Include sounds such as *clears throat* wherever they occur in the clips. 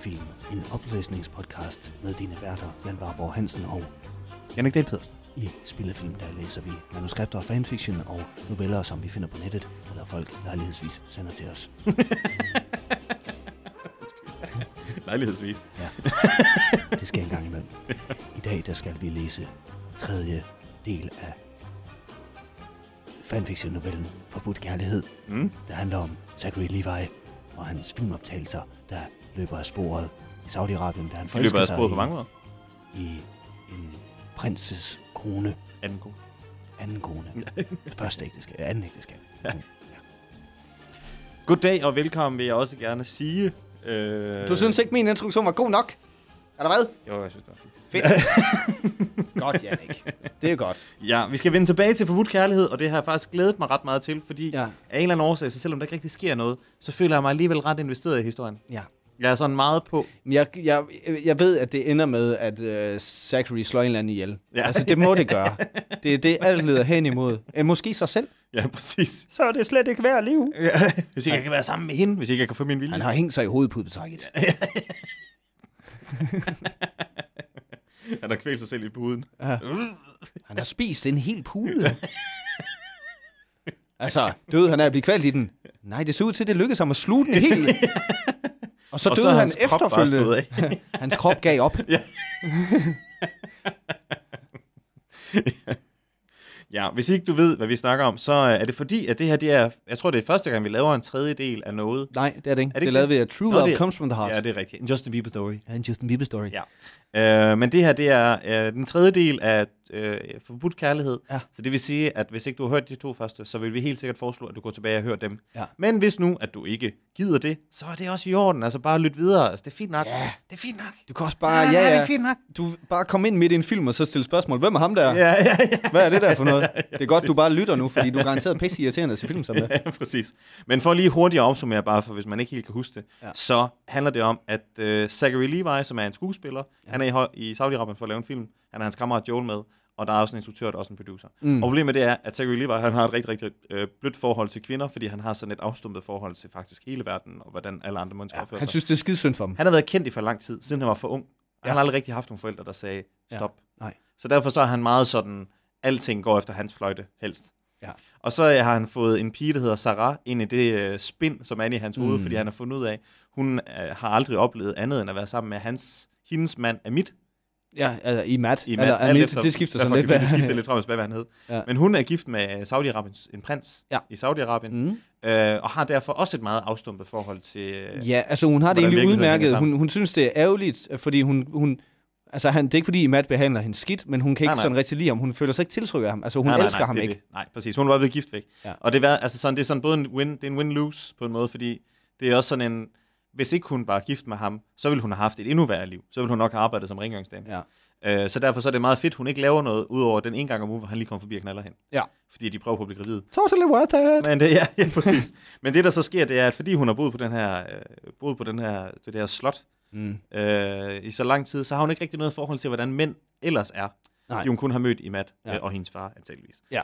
Film, en oplæsningspodcast med dine værter Jan Warborg Hansen og Jannik Dahl Pedersen. I Spillefilm, der læser vi manuskripter, fanfiction og noveller, som vi finder på nettet, eller folk lejlighedsvis sender til os. *laughs* Lejlighedsvis. Ja, det sker en gang imellem. I dag der skal vi læse tredje del af fanfiction-novellen Forbudt Kærlighed, Mm. der handler om Zachary Levi og hans filmoptagelser, der løber af sporet i Saudi-Arabien, da han De forelsker løber af sig sporet på mange måder. i en prinses krone, Anden god. anden kone, første ægteskab, anden ægteskab. Ja. Goddag og velkommen vil jeg også gerne sige. Øh... Du synes ikke, min introduktion var god nok? Eller hvad? Jo, jeg synes, det var fint. Fedt. *laughs* godt, Jannik. Det er godt. Ja, vi skal vende tilbage til forbudt kærlighed, og det har jeg faktisk glædet mig ret meget til, fordi Ja. af en eller anden årsag, så selvom der ikke rigtig sker noget, så føler jeg mig alligevel ret investeret i historien. Ja. Jeg er sådan meget på. Men Jeg, jeg, jeg ved, at det ender med, at uh, Zachary slår en eller anden ihjel. Ja. Ja. Altså, det må det gøre. *laughs* Det er det, alt leder hen imod. Eh, måske sig selv. Ja, præcis. Så er det slet ikke værd liv. Ja. Hvis ikke jeg kan være sammen med hende, hvis ikke jeg kan få min vilje. Han har hængt sig i hovedpudebetrækket. *laughs* Han har kvælt sig selv i puden. Han har spist en hel pude. altså, døde han af at blive kvalt i den? Nej, det så ud til, at det lykkedes ham at sluge den helt. *laughs* Og så Og døde så er han krop efterfølgende. af. *laughs* Hans krop gav op. *laughs* Ja, hvis ikke du ved, hvad vi snakker om, så øh, er det fordi, at det her, det er, jeg tror, det er første gang, vi laver en tredje del af noget. Nej, det er det ikke. Er det det, lavede vi af True Nå, Love det- Comes from the Heart. Ja, det er rigtigt. En Justin Bieber story. Ja, en Justin Bieber story. Ja. Øh, men det her, det er øh, den tredje del af øh, Forbudt Kærlighed. Ja. Så det vil sige, at hvis ikke du har hørt de to første, så vil vi helt sikkert foreslå, at du går tilbage og hører dem. Ja. Men hvis nu, at du ikke gider det, så er det også i orden. Altså bare lyt videre. Altså, det er fint nok. Ja. Det er fint nok. Du kan også bare, Ja, ja, det ja, er fint nok. du bare komme ind midt i en film og så stille spørgsmål. Hvem er ham der? Ja, ja, ja. Hvad er det der for noget? *laughs* Det er godt, du bare lytter nu, fordi du er garanteret pisse irriterende til film som det. *laughs* Ja, præcis. Men for lige hurtigt at opsummere, bare for hvis man ikke helt kan huske det, ja. Ja. så handler det om, at uh, Zachary Levi, som er en skuespiller, ja. han er i, i Saudi-Arabien for at lave en film. Han har hans kammerat Joel med, og der er også en instruktør, og også en producer. Mm. Og problemet det er, at Zachary Levi han har et rigtig, rigtig øh, blødt forhold til kvinder, fordi han har sådan et afstumpet forhold til faktisk hele verden, og hvordan alle andre mennesker ja, opfører Han sig. synes, det er skide synd for ham. Han har været kendt i for lang tid, siden han var for ung. Ja. Han har aldrig rigtig haft nogle forældre, der sagde stop. Nej. Så derfor så er han meget sådan, alting går efter hans fløjte helst. Ja. Og så øh, har han fået en pige, der hedder Sarah, ind i det øh, spin, som er i hans mm. hoved, fordi han har fundet ud af, hun øh, har aldrig oplevet andet end at være sammen med hans, hendes mand Amit. Ja, altså i mat. I Eller, Matt, alt Amit, efter- det skifter sådan lidt. Hvad? Det skifter lidt frem og tilbage, hvad han hed. Ja. Men hun er gift med Saudi-Arabiens, en prins Ja. i Saudi-Arabien, mm. Øh, og har derfor også et meget afstumpet forhold til... Øh, Ja, altså hun har det egentlig udmærket. Hun, hun synes, det er ærgerligt, fordi hun... hun Altså, han, det er ikke fordi, Matt behandler hende skidt, men hun kan ikke Nej, nej. sådan rigtig lide ham. Hun føler sig ikke tiltrykket af ham. Altså, hun nej, nej, elsker nej, ham det ikke. Det. Nej, præcis. Hun var blevet gift væk. Ja. Og det er, altså sådan, det er sådan både en win, det er en win-lose på en måde, fordi det er også sådan en, hvis ikke hun var gift med ham, så ville hun have haft et endnu værre liv. Så ville hun nok have arbejdet som rengøringsdame. Ja. Øh, så derfor så er det meget fedt, hun ikke laver noget, udover den ene gang om ugen, hvor han lige kommer forbi og knaller hende. Ja. Fordi de prøver på at blive gravide. Totally worth it. Men det, ja, ja, præcis. *laughs* Men det, der så sker, det er, at fordi hun har boet på den her, øh, boet på den her, det der slot Mm. øh, i så lang tid, så har hun ikke rigtig noget forhold til, hvordan mænd ellers er. Nej. Fordi hun kun har mødt i Matt Ja. øh, og hendes far, antageligvis. Ja.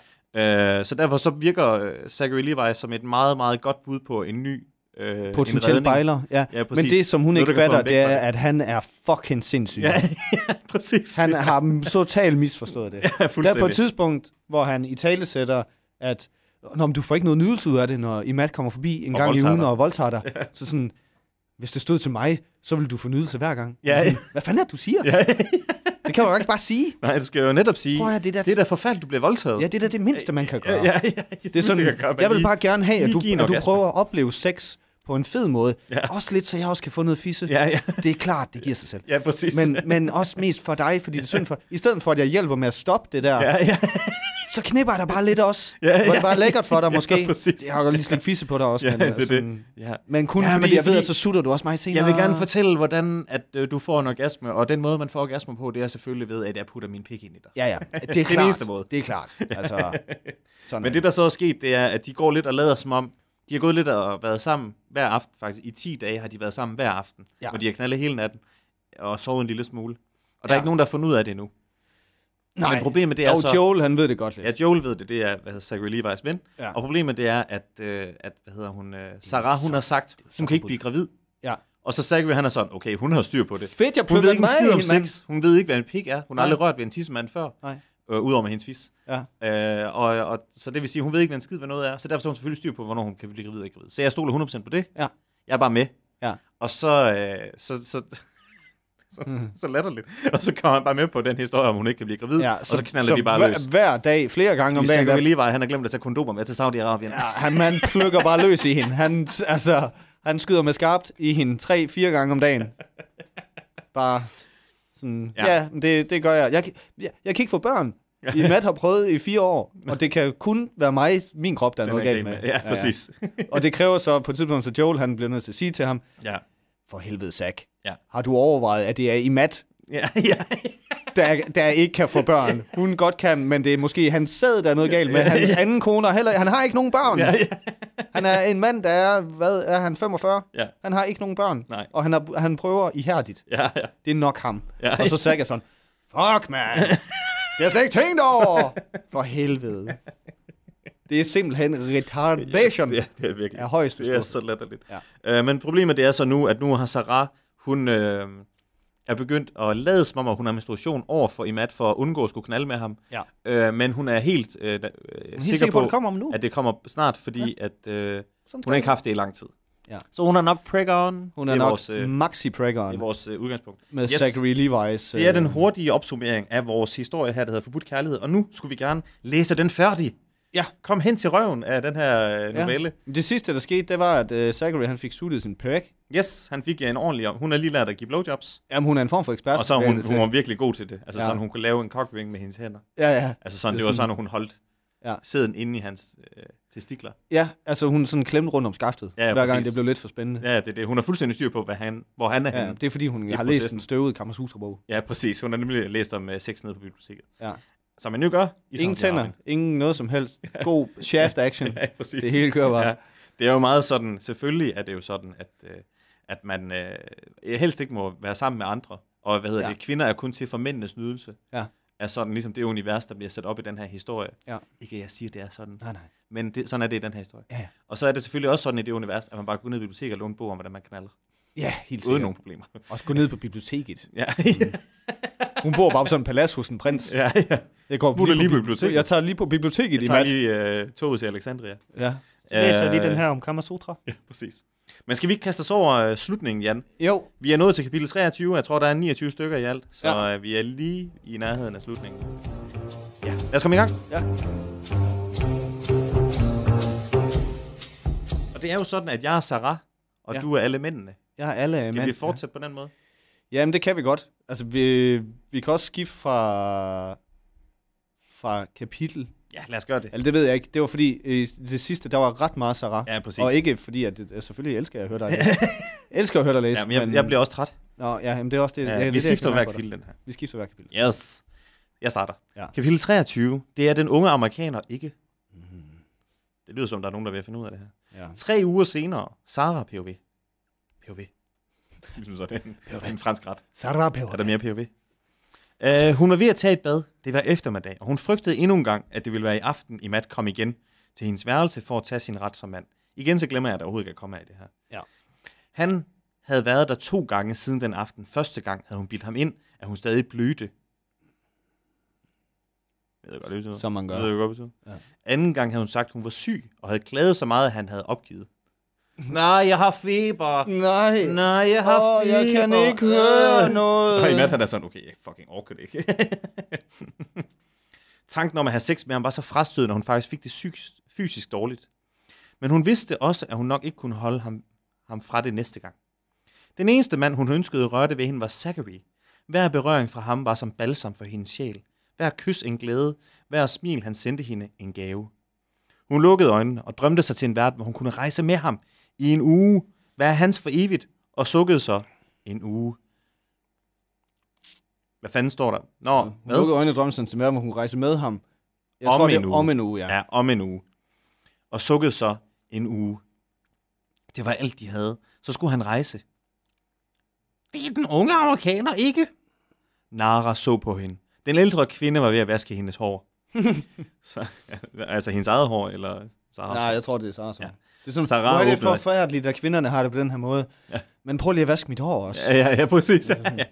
Øh, så derfor så virker øh, Zachary Levi som et meget, meget godt bud på en ny øh, en Potentiel redning. bejler, ja. Ja, præcis. Men det, som hun ikke fatter, det er, at han er fucking sindssyg. Ja, *laughs* ja, præcis. Han har totalt misforstået det. *laughs* ja, Der er på et tidspunkt, hvor han i tale sætter, at Nå, men du får ikke noget nydelse ud af det, når Imat kommer forbi en Og gang i ugen dig." og voldtager dig. *laughs* Så sådan, hvis det stod til mig, så ville du få nydelse hver gang. Ja, sådan, Hvad fanden er det, du siger? Ja, ja. Det kan du jo ikke bare sige. Nej, du skal jo netop sige, Prøv at det der, det er da forfærdeligt, du bliver voldtaget. ja, det er da det mindste, man kan gøre. ja, ja, ja, Det er sådan, jeg vil bare gerne have, at du, at du prøver at opleve sex på en fed måde. Ja. Også lidt, så jeg også kan få noget fisse. Ja, ja, Det er klart, det giver sig selv. ja, præcis. Men, men også mest for dig, fordi det er synd for... I stedet for, at jeg hjælper med at stoppe det der, ja, ja, så knipper jeg dig bare lidt også. Ja, Hvor ja. det bare er lækkert for dig, *laughs* måske. Ja, præcis. Jeg har lige slet fisse på dig også. Ja, men, det er altså, det. ja. men kun Ja, men fordi det er jeg ved, at så sutter du også mig senere. Jeg vil gerne fortælle, hvordan at, øh, du får en orgasme, og den måde, man får orgasme på, det er selvfølgelig ved, at jeg putter min pik ind i dig. Ja, ja. Det er *laughs* klart. eneste måde. Det er klart. Altså, *laughs* sådan Men det, der så er sket, det er, at de går lidt og lader som om, de har gået lidt og været sammen hver aften, faktisk. I 10 dage har de været sammen hver aften, Ja. hvor de har knaldet hele natten og sovet en lille smule. Og der er Ja. ikke nogen, der har fundet ud af det endnu. Nej. Men problemet det er Jo, så... Joel, han ved det godt lidt. Ja, Joel ved det, det er hvad hedder, Zachary Levi's ven. Ja. Og problemet det er, at, øh, at hvad hedder hun, øh, Sarah, hun har sagt, er så hun kan ikke blive gravid. Ja. Og så Zachary, han er sådan, okay, hun har styr på det. Fedt, jeg Hun ved ikke en skid om sex. Hun ved ikke, hvad en pik er. Hun har Nej. aldrig rørt ved en tissemand før. Nej. Øh, Udover med hendes fis. Ja. Øh, og, og, så det vil sige, hun ved ikke, hvad en skid, hvad noget er. Så derfor har hun selvfølgelig styr på, hvornår hun kan blive gravid og ikke gravid. Så jeg stoler 100% på det. Ja. Jeg er bare med. Ja. Og så, øh, så, så, *laughs* så, så latterligt. Og så kommer han bare med på den historie, om hun ikke kan blive gravid. Ja, og så knalder så de bare hver, løs. Hver dag, flere gange om dagen. Zachary Der, Levi, han har glemt at tage kondomer med til Saudi-Arabien. ja, han, man plukker bare løs i hende. Han, altså, han skyder med skarpt i hende tre-fire gange om dagen. Bare sådan, Ja. ja, ja det, det gør jeg. Jeg, jeg. jeg kan ikke få børn. *laughs* I Matt har prøvet i fire år, og det kan kun være mig, min krop, der er Den noget er galt med. Ja, præcis. *laughs* Og det kræver så på et tidspunkt, så Joel han bliver nødt til at sige til ham, Ja. for helvede, Zach, Ja. har du overvejet, at det er i Matt, Ja, *laughs* ja. Der, der ikke kan få børn. *laughs* Hun godt kan, men det er måske hans sæd, der er noget galt med. Hans anden kone, er heller, han har ikke nogen børn. ja, ja. Han er en mand, der er, hvad er han, 45? Ja. Han har ikke nogen børn. Nej. Og han, er, han prøver ihærdigt. ja, ja. Det er nok ham. Ja. Og så Zack er sådan, fuck man, det har jeg slet ikke tænkt over. For helvede. Det er simpelthen retardation Ja, det er virkelig. af højeste Det er så latterligt. Ja. Øh, men problemet det er så nu, at nu har Sarah, hun øh, er begyndt at lade som om, at hun har menstruation over for Imad, for at undgå at skulle knalde med ham. Ja. Øh, men hun er helt, øh, da- øh, Hun er sikker, helt sikker på, på, at det kommer om nu. at det kommer snart, fordi ja. at, øh, Sådan hun har ikke haft det i lang tid. Ja. Så hun er nok preg-on. Hun er det er nok vores, øh, maxi det pregon er vores øh, udgangspunkt. med Yes. Zachary Levi's. Det er den øh, hurtige opsummering af vores historie her, der hedder Forbudt Kærlighed. Og nu skulle vi gerne læse den færdig. Ja. Kom hen til røven af den her øh, novelle. Det sidste, der skete, det var, at uh, Zachary han fik suttet sin pæk. Yes, han fik ja en ordentlig. Hun har lige lært at give blowjobs. Jamen, hun er en form for ekspert. Og så er hun, jeg hun var virkelig god til det. Altså Ja. ja. sådan, hun kunne lave en cockring med hendes hænder. Ja, ja. Altså sådan, Det det, er var sådan- at hun holdt Ja. ja. sæden inde i hans øh, testikler. Ja, altså hun sådan klemte rundt om skaftet, Ja, ja, hver gang præcis. det blev lidt for spændende. Ja, det er det. Hun har fuldstændig styr på, hvad han, hvor han er Ja, henne. det er fordi, hun har læst processen. en støvet Kamasutra-bog. Ja, præcis. Hun har nemlig læst om uh, sex nede på biblioteket. Ja. Som man jo gør. I Ingen tænder, ingen noget som helst. *laughs* God shaft action. *laughs* Ja, præcis. Det hele kører bare. Ja. Det er jo meget sådan, selvfølgelig er det jo sådan, at, øh, at man øh, helst ikke må være sammen med andre. Og hvad hedder Ja. det, kvinder er kun til for mændenes nydelse. Ja. Er sådan ligesom det univers, der bliver sat op i den her historie. Ja. Ikke at jeg siger, det er sådan. Nej, nej. Men det, sådan er det i den her historie. Ja. Og så er det selvfølgelig også sådan i det univers, at man bare går ned i biblioteket og låner en bog om, hvordan man knaller. Ja, helt Uden sikkert. nogen problemer. Også gå ned på biblioteket. *laughs* ja, Hun bor bare på sådan en palads hos en prins. *laughs* ja, ja. Jeg går Smutter lige på bibli- biblioteket. Jeg tager lige på biblioteket Jeg i tager mat. lige øh, toget til Alexandria. Ja. Læser jeg lige Øh, den her om Kamasutra? *laughs* Ja, præcis. Men skal vi ikke kaste os over øh, slutningen, Jan? Jo, Vi er nået til kapitel 23. Jeg tror, der er 29 stykker i alt. Så Ja. ja. vi er lige i nærheden af slutningen. Ja, lad os komme i gang. Ja. Og det er jo sådan, at jeg er Sarah, og Ja. ja. du er alle mændene. jeg har alle Skal mand. vi fortsætte på den måde? Ja. Jamen, det kan vi godt. Altså, vi, vi kan også skifte fra, fra kapitel. Ja, lad os gøre det. Altså, det ved jeg ikke. Det var fordi, i det sidste, der var ret meget Sarah. Ja, præcis. Og ikke fordi, at altså, selvfølgelig elsker jeg at høre dig læse. *laughs* elsker at høre dig læse. ja, men jeg, jeg bliver også træt. Nå, ja, men det er også det. Ja, er vi det, jeg skifter hver kapitel, den her. Vi skifter hver kapitel. Yes. Jeg starter. Ja. Kapitel 23. Det er den unge amerikaner ikke. Det lyder som, der er nogen, der er at finde ud af det her. Ja. Tre uger senere, Sara POV. POV. *laughs* Ligesom sådan en, en fransk ret. Sarah Er Peber. der mere POV? Uh, hun var ved at tage et bad. Det var eftermiddag, og hun frygtede endnu en gang, at det ville være i aften, i Matt kom igen til hendes værelse for at tage sin ret som mand. Igen så glemmer jeg, at der overhovedet ikke er kommet af det her. Ja. Han havde været der to gange siden den aften. Første gang havde hun bildt ham ind, at hun stadig blødte. Jeg ved godt, det betyder. Som man Jeg gør. ved godt, det betyder. Ja. Anden gang havde hun sagt, at hun var syg, og havde klaget så meget, at han havde opgivet. Nej, jeg har feber. Nej. Nej, jeg har Åh, feber. jeg kan ikke høre Øh. noget. Og i nat han er sådan, okay, jeg fucking orker det ikke. *laughs* Tanken om at have sex med ham var så frastødende, at hun faktisk fik det fysisk, fysisk dårligt. Men hun vidste også, at hun nok ikke kunne holde ham, ham fra det næste gang. Den eneste mand, hun ønskede rørte ved hende, var Zachary. Hver berøring fra ham var som balsam for hendes sjæl. Hver kys en glæde, hver smil han sendte hende en gave. Hun lukkede øjnene og drømte sig til en verden, hvor hun kunne rejse med ham i en uge, være hans for evigt, og sukkede så en uge. Hvad fanden står der? Nå, Hun hvad? lukkede øjnene sådan til mere, hvor hun rejser med ham. Jeg Om tror, det er uge. om en uge, ja. Ja, om en uge. Og sukkede så en uge. Det var alt, de havde. Så skulle han rejse. Det er den unge amerikaner, ikke? Nara så på hende. Den ældre kvinde var ved at vaske hendes hår. *laughs* så, altså hendes eget hår, eller Sarahs Nej, jeg tror, det er Sarah. Ja. Det er sådan, Sarah hvor er det forfærdeligt, at kvinderne har det på den her måde. Ja. Men prøv lige at vaske mit hår også. Ja, ja, ja, præcis. *laughs* Ja, ja.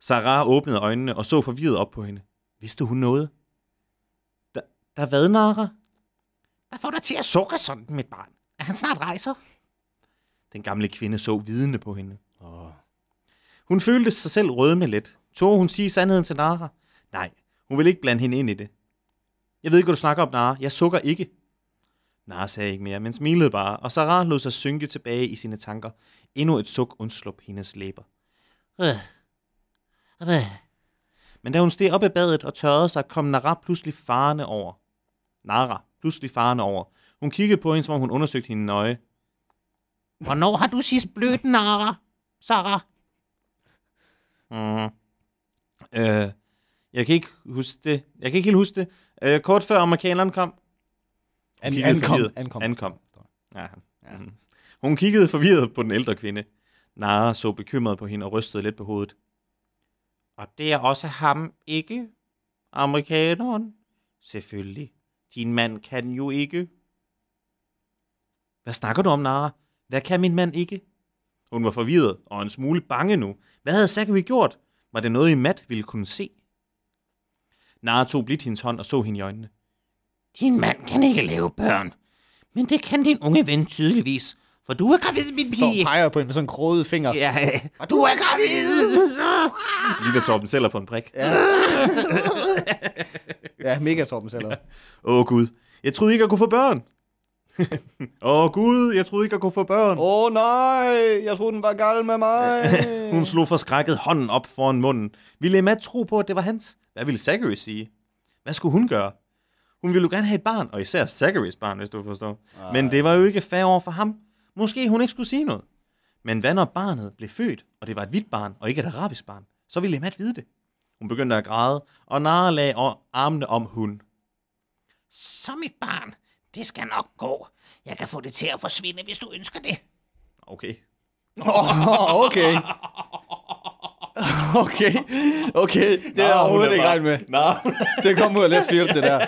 Sarah åbnede øjnene og så forvirret op på hende. Vidste hun noget? Der, der hvad, Nara? Hvad får dig til at sukke sådan, mit barn? Er han snart rejser? Den gamle kvinde så vidende på hende. Åh. Hun følte sig selv rødme lidt. Tog hun sige sandheden til Nara? Nej, hun ville ikke blande hende ind i det. Jeg ved ikke, hvad du snakker om, Nara. Jeg sukker ikke. Nara sagde ikke mere, men smilede bare, og Sarah lod sig synke tilbage i sine tanker. Endnu et suk undslap hendes læber. Men da hun steg op i badet og tørrede sig, kom Nara pludselig farne over. Nara, pludselig farne over. Hun kiggede på hende, som om hun undersøgte hende nøje. Hvornår har du sidst blødt, Nara? Sarah? Mm. Øh, jeg kan ikke huske det. Jeg kan ikke helt huske det. Øh, kort før amerikanerne kom. An, kiggede ankom. forvirret. Ankom. Ankom. Ja. ja. Mm. Hun kiggede forvirret på den ældre kvinde. Nara så bekymret på hende og rystede lidt på hovedet. Og det er også ham, ikke? Amerikaneren? Selvfølgelig. Din mand kan jo ikke. Hvad snakker du om, Nara? Hvad kan min mand ikke? Hun var forvirret og en smule bange nu. Hvad havde Zachary gjort? Var det noget, i Matt ville kunne se? Nara tog blidt hendes hånd og så hende i øjnene. Din mand kan ikke lave børn. Men det kan din unge ven tydeligvis. For du er gravid, min Står pige. peger på hende med sådan en kroget finger. Ja, Og du er gravid. *laughs* Lille Torben sælger på en brik. Ja, mega Torben selv. *laughs* Åh oh, *laughs* Gud, jeg troede ikke, jeg kunne få børn. Åh oh, Gud, jeg troede ikke, jeg kunne få børn. Åh oh, nej, jeg troede, den var gal med mig. Hun slog forskrækket hånden op foran munden. Ville Matt tro på, at det var hans? Hvad ville Zachary sige? Hvad skulle hun gøre? Hun ville jo gerne have et barn, og især Zacharys barn, hvis du forstår. Ej. Men det var jo ikke fair over for ham. Måske hun ikke skulle sige noget. Men hvad når barnet blev født, og det var et hvidt barn, og ikke et arabisk barn? Så ville Matt vide det. Hun begyndte at græde, og Nara lagde armene om hun. Så mit barn. Det skal nok gå. Jeg kan få det til at forsvinde, hvis du ønsker det. Okay. oh, okay. *laughs* Okay, okay, det er jeg overhovedet ikke regnet med. Nej, Det kom ud af left field, det der.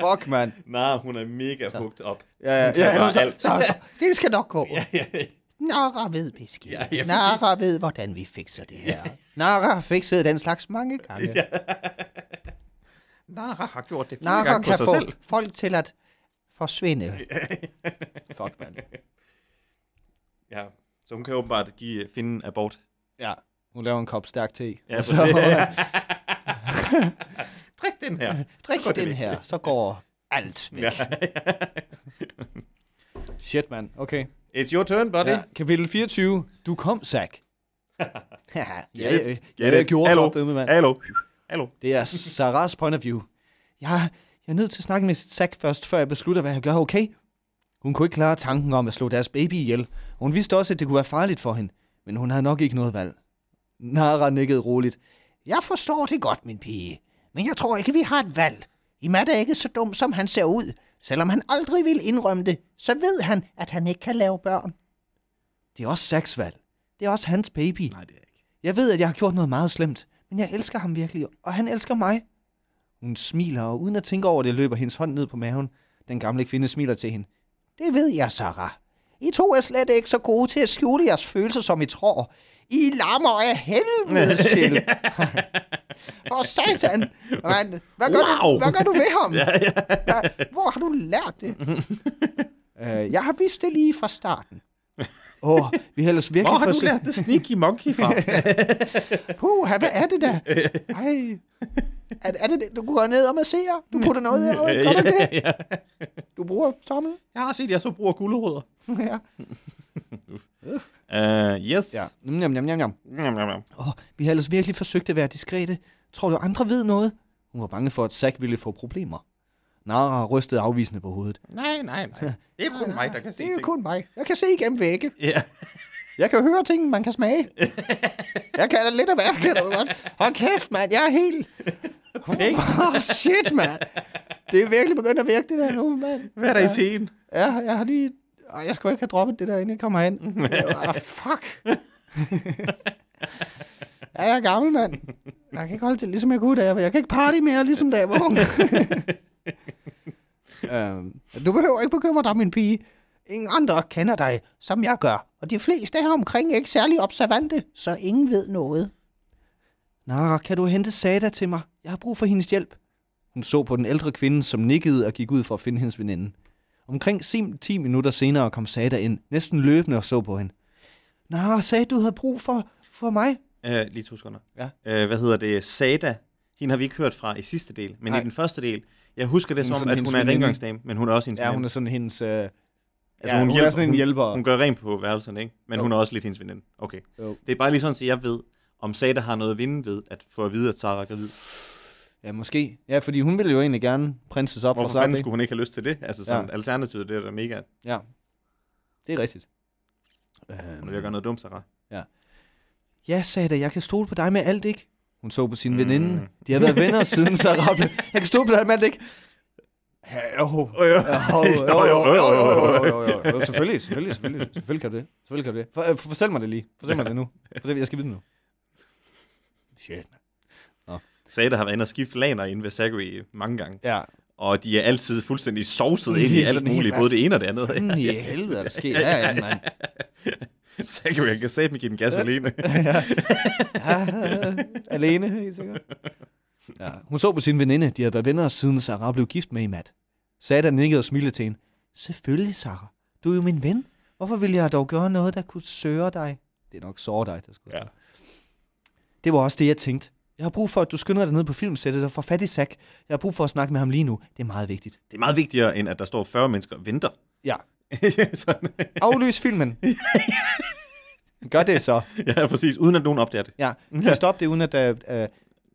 Fuck, mand. Nej, hun er mega hugt op. Ja, ja, ja, bare så, alt. så, så, det skal nok gå. Ja, ja, ja. Nara ved besked. Ja, ja, Nara ved, hvordan vi fikser det her. Nara har fikset den slags mange gange. Ja. Nara har gjort det flere Nara gange på kan sig få selv. folk til at forsvinde. Fuck, mand. Ja, så hun kan åbenbart give finde abort. Ja, hun laver en kop stærk te. Ja, *laughs* så, Drik *laughs* den her. drik går det den væk. her, så går alt væk. Ja. *laughs* Shit, mand. Okay. It's your turn, buddy. Ja, kapitel 24. Du kom, Zack. ja, ja, ja, ja, jeg it. gjorde Hallo. det, mand. Hallo. Hallo. Det er Sarahs point of view. Jeg, jeg er nødt til at snakke med Zack først, før jeg beslutter, hvad jeg gør, okay? Hun kunne ikke klare tanken om at slå deres baby ihjel. Hun vidste også, at det kunne være farligt for hende. Men hun havde nok ikke noget valg. Nara nikkede roligt. Jeg forstår det godt, min pige. Men jeg tror ikke, vi har et valg. Imad er ikke så dum, som han ser ud. Selvom han aldrig vil indrømme det, så ved han, at han ikke kan lave børn. Det er også Zacks valg. Det er også hans baby. Nej, det er ikke. Jeg ved, at jeg har gjort noget meget slemt, men jeg elsker ham virkelig, og han elsker mig. Hun smiler, og uden at tænke over det, løber hendes hånd ned på maven. Den gamle kvinde smiler til hende. Det ved jeg, Sarah. I to er slet ikke så gode til at skjule jeres følelser, som I tror. I lammer af helvede *laughs* til. For satan. Man, hvad, gør Wow. du, hvad gør du ved ham? Hvad, hvor har du lært det? uh, jeg har vidst det lige fra starten. Åh, oh, vi har ellers virkelig Hvor har du forsøgt- lært det sneaky monkey fra? *laughs* Puh, hvad er det da? Ej. Er, er det det? Du går ned og masserer? Du putter noget der? Gør du det? Du bruger tommel? Jeg har set, jeg så bruger gulerødder. *laughs* Ja. *laughs* Uh, yes. Ja. Njam, njam, njam, njam. Njam, njam, njam. Oh, vi har ellers virkelig forsøgt at være diskrete. Tror du, andre ved noget? Hun var bange for, at Zack ville få problemer. Nara rystede afvisende på hovedet. Nej, nej, nej. Det er kun mig, der kan se Det er ting. kun mig. Jeg kan se igennem vægge. Ja. Jeg kan høre ting, man kan smage. Jeg kan da lidt af hver, kan du godt. Hold kæft, mand. Jeg er helt... Oh, shit, mand. Det er virkelig begyndt at virke, det der nu, mand. Hvad er der i teen? Ja, jeg har lige... Ej, jeg skulle ikke have droppet det der, inden jeg kommer hen. *laughs* Ah, fuck. *laughs* ja, jeg er gammel, mand. Jeg kan ikke holde til, ligesom jeg kunne, da jeg, jeg kan ikke party mere, ligesom da jeg var ung. *laughs* Øhm, Du behøver ikke bekymre dig, min pige. Ingen andre kender dig, som jeg gør. Og de fleste her omkring er ikke særlig observante, så ingen ved noget. Nara, kan du hente Sada til mig? Jeg har brug for hendes hjælp. Hun så på den ældre kvinde, som nikkede og gik ud for at finde hendes veninde. Omkring 10 minutter senere kom Sada ind, næsten løbende og så på hende. Nara, sagde du havde brug for, for mig? Øh, lige to sekunder. Ja. Øh, hvad hedder det? Sada. Hende har vi ikke hørt fra i sidste del, men Nej. i den første del, jeg husker det Hun som, at hun er rengøringsdame, men hun er også hendes Ja, hun er sådan hendes... Øh, Altså, ja, hun, hjælper- er sådan en hjælper. Hun gør rent på værelserne, ikke? Men Jo. hun er også lidt hendes veninde. Okay. Jo. Det er bare lige sådan, at jeg ved, om Sada har noget at vinde ved, at få at vide, at Tara er gravid. Ja, måske. Ja, fordi hun ville jo egentlig gerne prinses op. Hvorfor fanden skulle hun ikke have lyst til det? Altså sådan ja. alternativet, det er da mega... Ja, det er rigtigt. Hun vil gøre noget dumt, Sarah. Ja. Ja, sagde jeg, jeg kan stole på dig med alt, ikke? Hun så på sin mm. veninde. De har været venner siden Sarah blev... Jeg kan stole på dig med alt, ikke? Jo, jo, jo, jo, jo, selvfølgelig, selvfølgelig, selvfølgelig, selvfølgelig kan du det, selvfølgelig kan du det. For, fortæl mig det lige, fortæl mig det nu, fortæl jeg skal vide det nu. Shit. Sada har været inde og skifte laner inde ved Zachary mange gange. Ja. Og de er altid fuldstændig sovset ind i alt muligt, hvad både det ene og det andet. Fanden i helvede er der sket herinde, mand. *laughs* Zachary, han kan sætte mig give den gas alene. *laughs* Ja, *laughs* alene, helt sikkert. Ja. Hun så på sin veninde. De havde været venner, siden Sarah blev gift med i Matt. Sada nikkede og smilede til hende. Selvfølgelig, Sarah. Du er jo min ven. Hvorfor ville jeg dog gøre noget, der kunne søre dig? Det er nok såre dig, der skulle Ja. Det var også det, jeg tænkte. Jeg har brug for, at du skynder dig ned på filmsættet og får fat i Zack. Jeg har brug for at snakke med ham lige nu. Det er meget vigtigt. Det er meget vigtigere, end at der står 40 mennesker og venter. Ja. *laughs* Sådan. Aflys filmen. *laughs* Gør det så. ja, præcis. Uden at nogen opdager det. Ja. Kan stoppe det, uden at, uh, uh,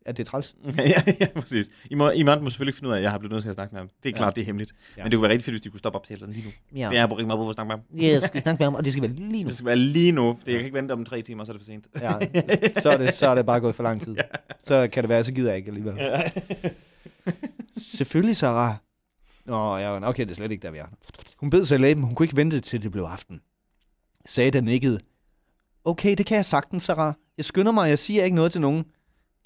at det er træls. *laughs* ja, ja, præcis. I, må, I må selvfølgelig finde ud af, at jeg har blevet nødt til at snakke med ham. Det er klart, det er hemmeligt. Ja. Men det kunne være rigtig fedt, hvis de kunne stoppe optagelserne lige nu. Ja. Det er jeg rigtig meget brug for at snakke med ham. Jeg skal snakke med ham, og det skal være lige nu. Det skal være lige nu, for jeg kan ikke vente om tre timer, så er det for sent. Ja, så er, det, så er det bare gået for lang tid. *laughs* Så kan det være, så gider jeg ikke alligevel. Selvfølgelig, Sarah. Nå, ja, okay, det er slet ikke der, vi er. Hun bed sig i læben. Hun kunne ikke vente til det blev aften. Sada nikkede. Okay, det kan jeg sagtens, Sarah. Jeg skynder mig, jeg siger ikke noget til nogen.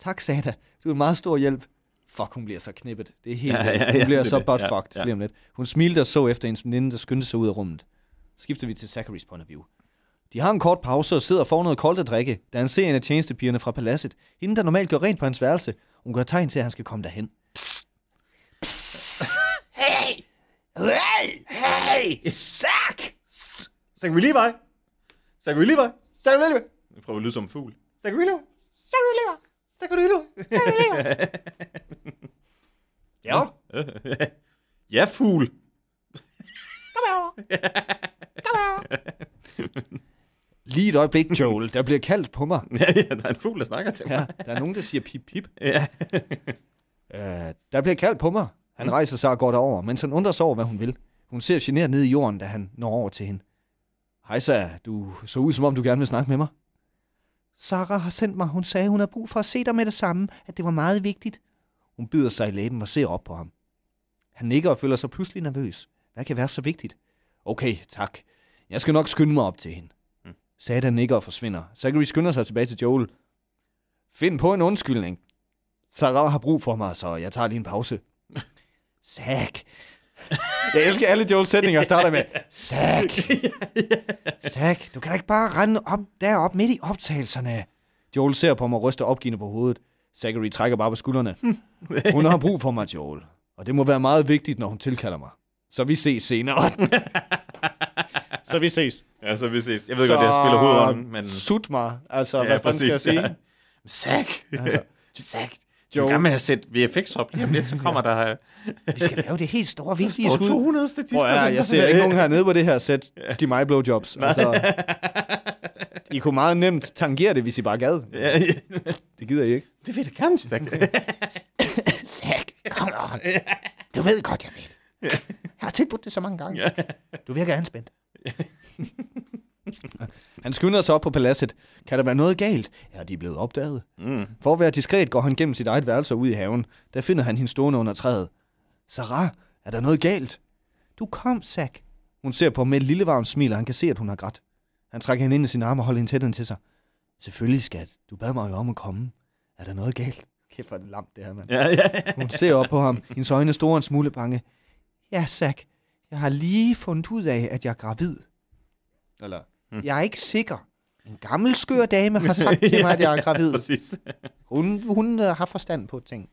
Tak, Sada. Du er en meget stor hjælp. Fuck, hun bliver så knippet. Det er helt Ja, ja, ja, Hun bliver det så det. butt Ja, fucked ja. lige om lidt. Hun smilte og så efter hendes veninde, der skyndte sig ud af rummet. Så skifter vi til Zacharys point of view. De har en kort pause og sidder og får noget koldt at drikke, da han ser en af tjenestepigerne fra paladset. Hende, der normalt gør rent på hans værelse. Hun gør tegn til, at han skal komme derhen. Hey! Hey! Hey! Zack! Zachary Levi! Zachary Levi! Zack Levi! Jeg prøver at lyde som en fugl. Zachary Levi! Zachary Lever! Zachary Levi! Zachary Lever! Ja. *laughs* ja, fugl! Kom herover! Kom herover! *laughs* Lige et øjeblik, Joel. Der bliver kaldt på mig. *laughs* ja, ja, der er en fugl, der snakker til mig. Ja, der er nogen, der siger pip pip. Ja. Uh, der bliver kaldt på mig. Han rejser sig og går derover, mens han undrer sig over, hvad hun vil. Hun ser generet ned i jorden, da han når over til hende. Hej, så du så ud, som om du gerne vil snakke med mig. Sarah har sendt mig. Hun sagde, hun har brug for at se dig med det samme, at det var meget vigtigt. Hun bider sig i læben og ser op på ham. Han nikker og føler sig pludselig nervøs. Hvad kan være så vigtigt? Okay, tak. Jeg skal nok skynde mig op til hende. Mm. Sada nikker og forsvinder. Zachary skynder sig tilbage til Joel. Find på en undskyldning. Sarah har brug for mig, så jeg tager lige en pause. *laughs* Zack. *laughs* Jeg elsker alle Joels sætninger, starter med *laughs* Zack. *laughs* Zack, du kan da ikke bare rende op derop midt i optagelserne. Joel ser på mig og ryster opgivende på hovedet. Zachary trækker bare på skuldrene. Hun har brug for mig, Joel. Og det må være meget vigtigt, når hun tilkalder mig. Så vi ses senere. så vi ses. ja, så vi ses. Jeg ved godt, at jeg spiller hovedånden, men... Sut mig. Altså, Ja, hvad fanden skal jeg sige? ja. Zack! Altså, Zack! Joe. Du er med at sætte VFX op lige om lidt, så kommer der... vi skal lave det helt store, vigtige Der skud. 200 statister. Prøv høre, jeg ser ikke nogen hernede på det her sæt. Giv mig blowjobs. Altså, I kunne meget nemt tangere det, hvis I bare gad. Ja, ja. Det gider I ikke. Det vil jeg gerne. Zack, kom on. Du ved godt, jeg vil. Jeg har tilbudt det så mange gange. Du virker anspændt. Han skynder sig op på paladset. Kan der være noget galt? Ja, de er blevet opdaget. Mm. For at være diskret går han gennem sit eget værelse ud i haven. Der finder han hende stående under træet. Sarah, er der noget galt? Du kom, Zack. Hun ser på med et lille varmt smil, og han kan se, at hun har grædt. Han trækker hende ind i sin arme og holder hende tæt til sig. Selvfølgelig, skat. Du bad mig jo om at komme. Er der noget galt? Kæft, hvor det lamt, det her, mand. Ja, ja, Hun ser op på ham. Hendes øjne store og en smule bange. Ja, Zack. Jeg har lige fundet ud af, at jeg er gravid. Eller, Jeg er ikke sikker. En gammel skør dame har sagt til mig, at jeg er *laughs* gravid. Præcis. Hun, hun øh, har forstand på ting.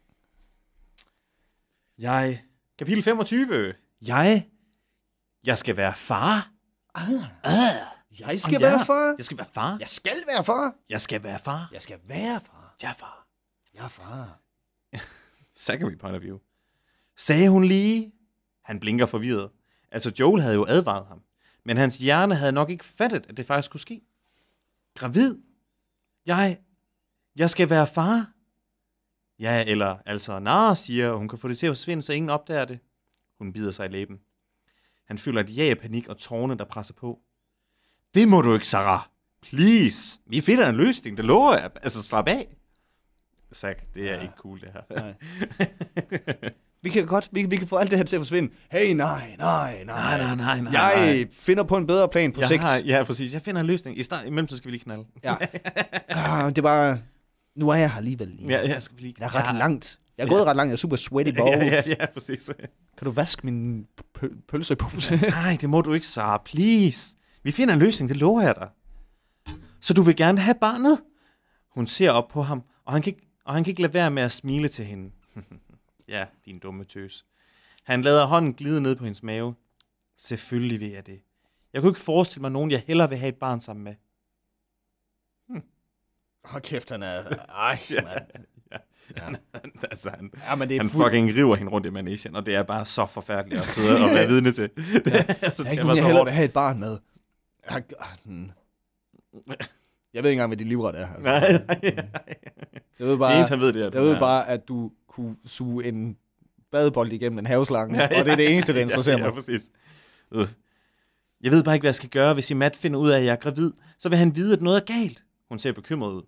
Jeg. Kapitel 25. Jeg. Jeg skal være far. Jeg skal Og ja, være far. Jeg skal være far. Jeg skal være far. Jeg skal være far. Jeg skal være far. Jeg er far. Jeg er far. *laughs* Zachary point of view. Sagde hun lige? Han blinker forvirret. Altså, Joel havde jo advaret ham. Men hans hjerne havde nok ikke fattet, at det faktisk skulle ske. Gravid? Jeg... Jeg skal være far? Ja, eller altså, Nara siger, at hun kan få det til at forsvinde, så ingen opdager det. Hun bider sig i læben. Han føler et ja panik og tårne, der presser på. Det må du ikke, Sarah. Please. Vi finder en løsning, det lover jeg. Altså, slap af. Zach, det er ja. ikke cool, det her. Nej. *laughs* Vi kan godt, vi, vi kan få alt det her til at forsvinde. Hey, nej, nej, nej. Nej, nej, nej, nej. Jeg finder på en bedre plan på jeg sigt. har, ja, præcis. Jeg finder en løsning. I start, imellem så skal vi lige knalde. Ja. *laughs* Ah, det er bare... Nu er jeg her alligevel. Ja, ja, skal vi lige Jeg er ret langt. Jeg er gået ret langt. Jeg er super sweaty balls. *laughs* Ja, ja, ja, præcis. Kan du vaske min pø- pølsepose? *laughs* Nej, det må du ikke, Sara. Please. Vi finder en løsning, det lover jeg dig. Så du vil gerne have barnet? Hun ser op på ham, og han kan ikke, og han kan ikke lade være med at smile til hende. Ja, din dumme tøs. Han lader hånden glide ned på hendes mave. Selvfølgelig vil jeg det. Jeg kunne ikke forestille mig nogen, jeg hellere vil have et barn sammen med. Hold kæft, han er... Ej, *laughs* mand. Ja. altså, han, Ja, men det er han fuld... fucking river hende rundt i managen, og det er bare så forfærdeligt at sidde og *laughs* være vidne til. Det, er, altså, Der er ikke *laughs* det nogen, jeg hellere vil have et barn med. Jeg, sådan. jeg ved ikke engang, hvad dit livret er. Altså. Nej, nej, nej. Jeg ved Det bare, eneste, han ved, det er, jeg ved bare, at du kunne suge en badebold igennem en haveslange, *laughs* og det er det eneste, der *laughs* interesserer ja, ja, mig. præcis. Øh. Jeg ved bare ikke, hvad jeg skal gøre, hvis Matt finder ud af, at jeg er gravid. Så vil han vide, at noget er galt. Hun ser bekymret ud.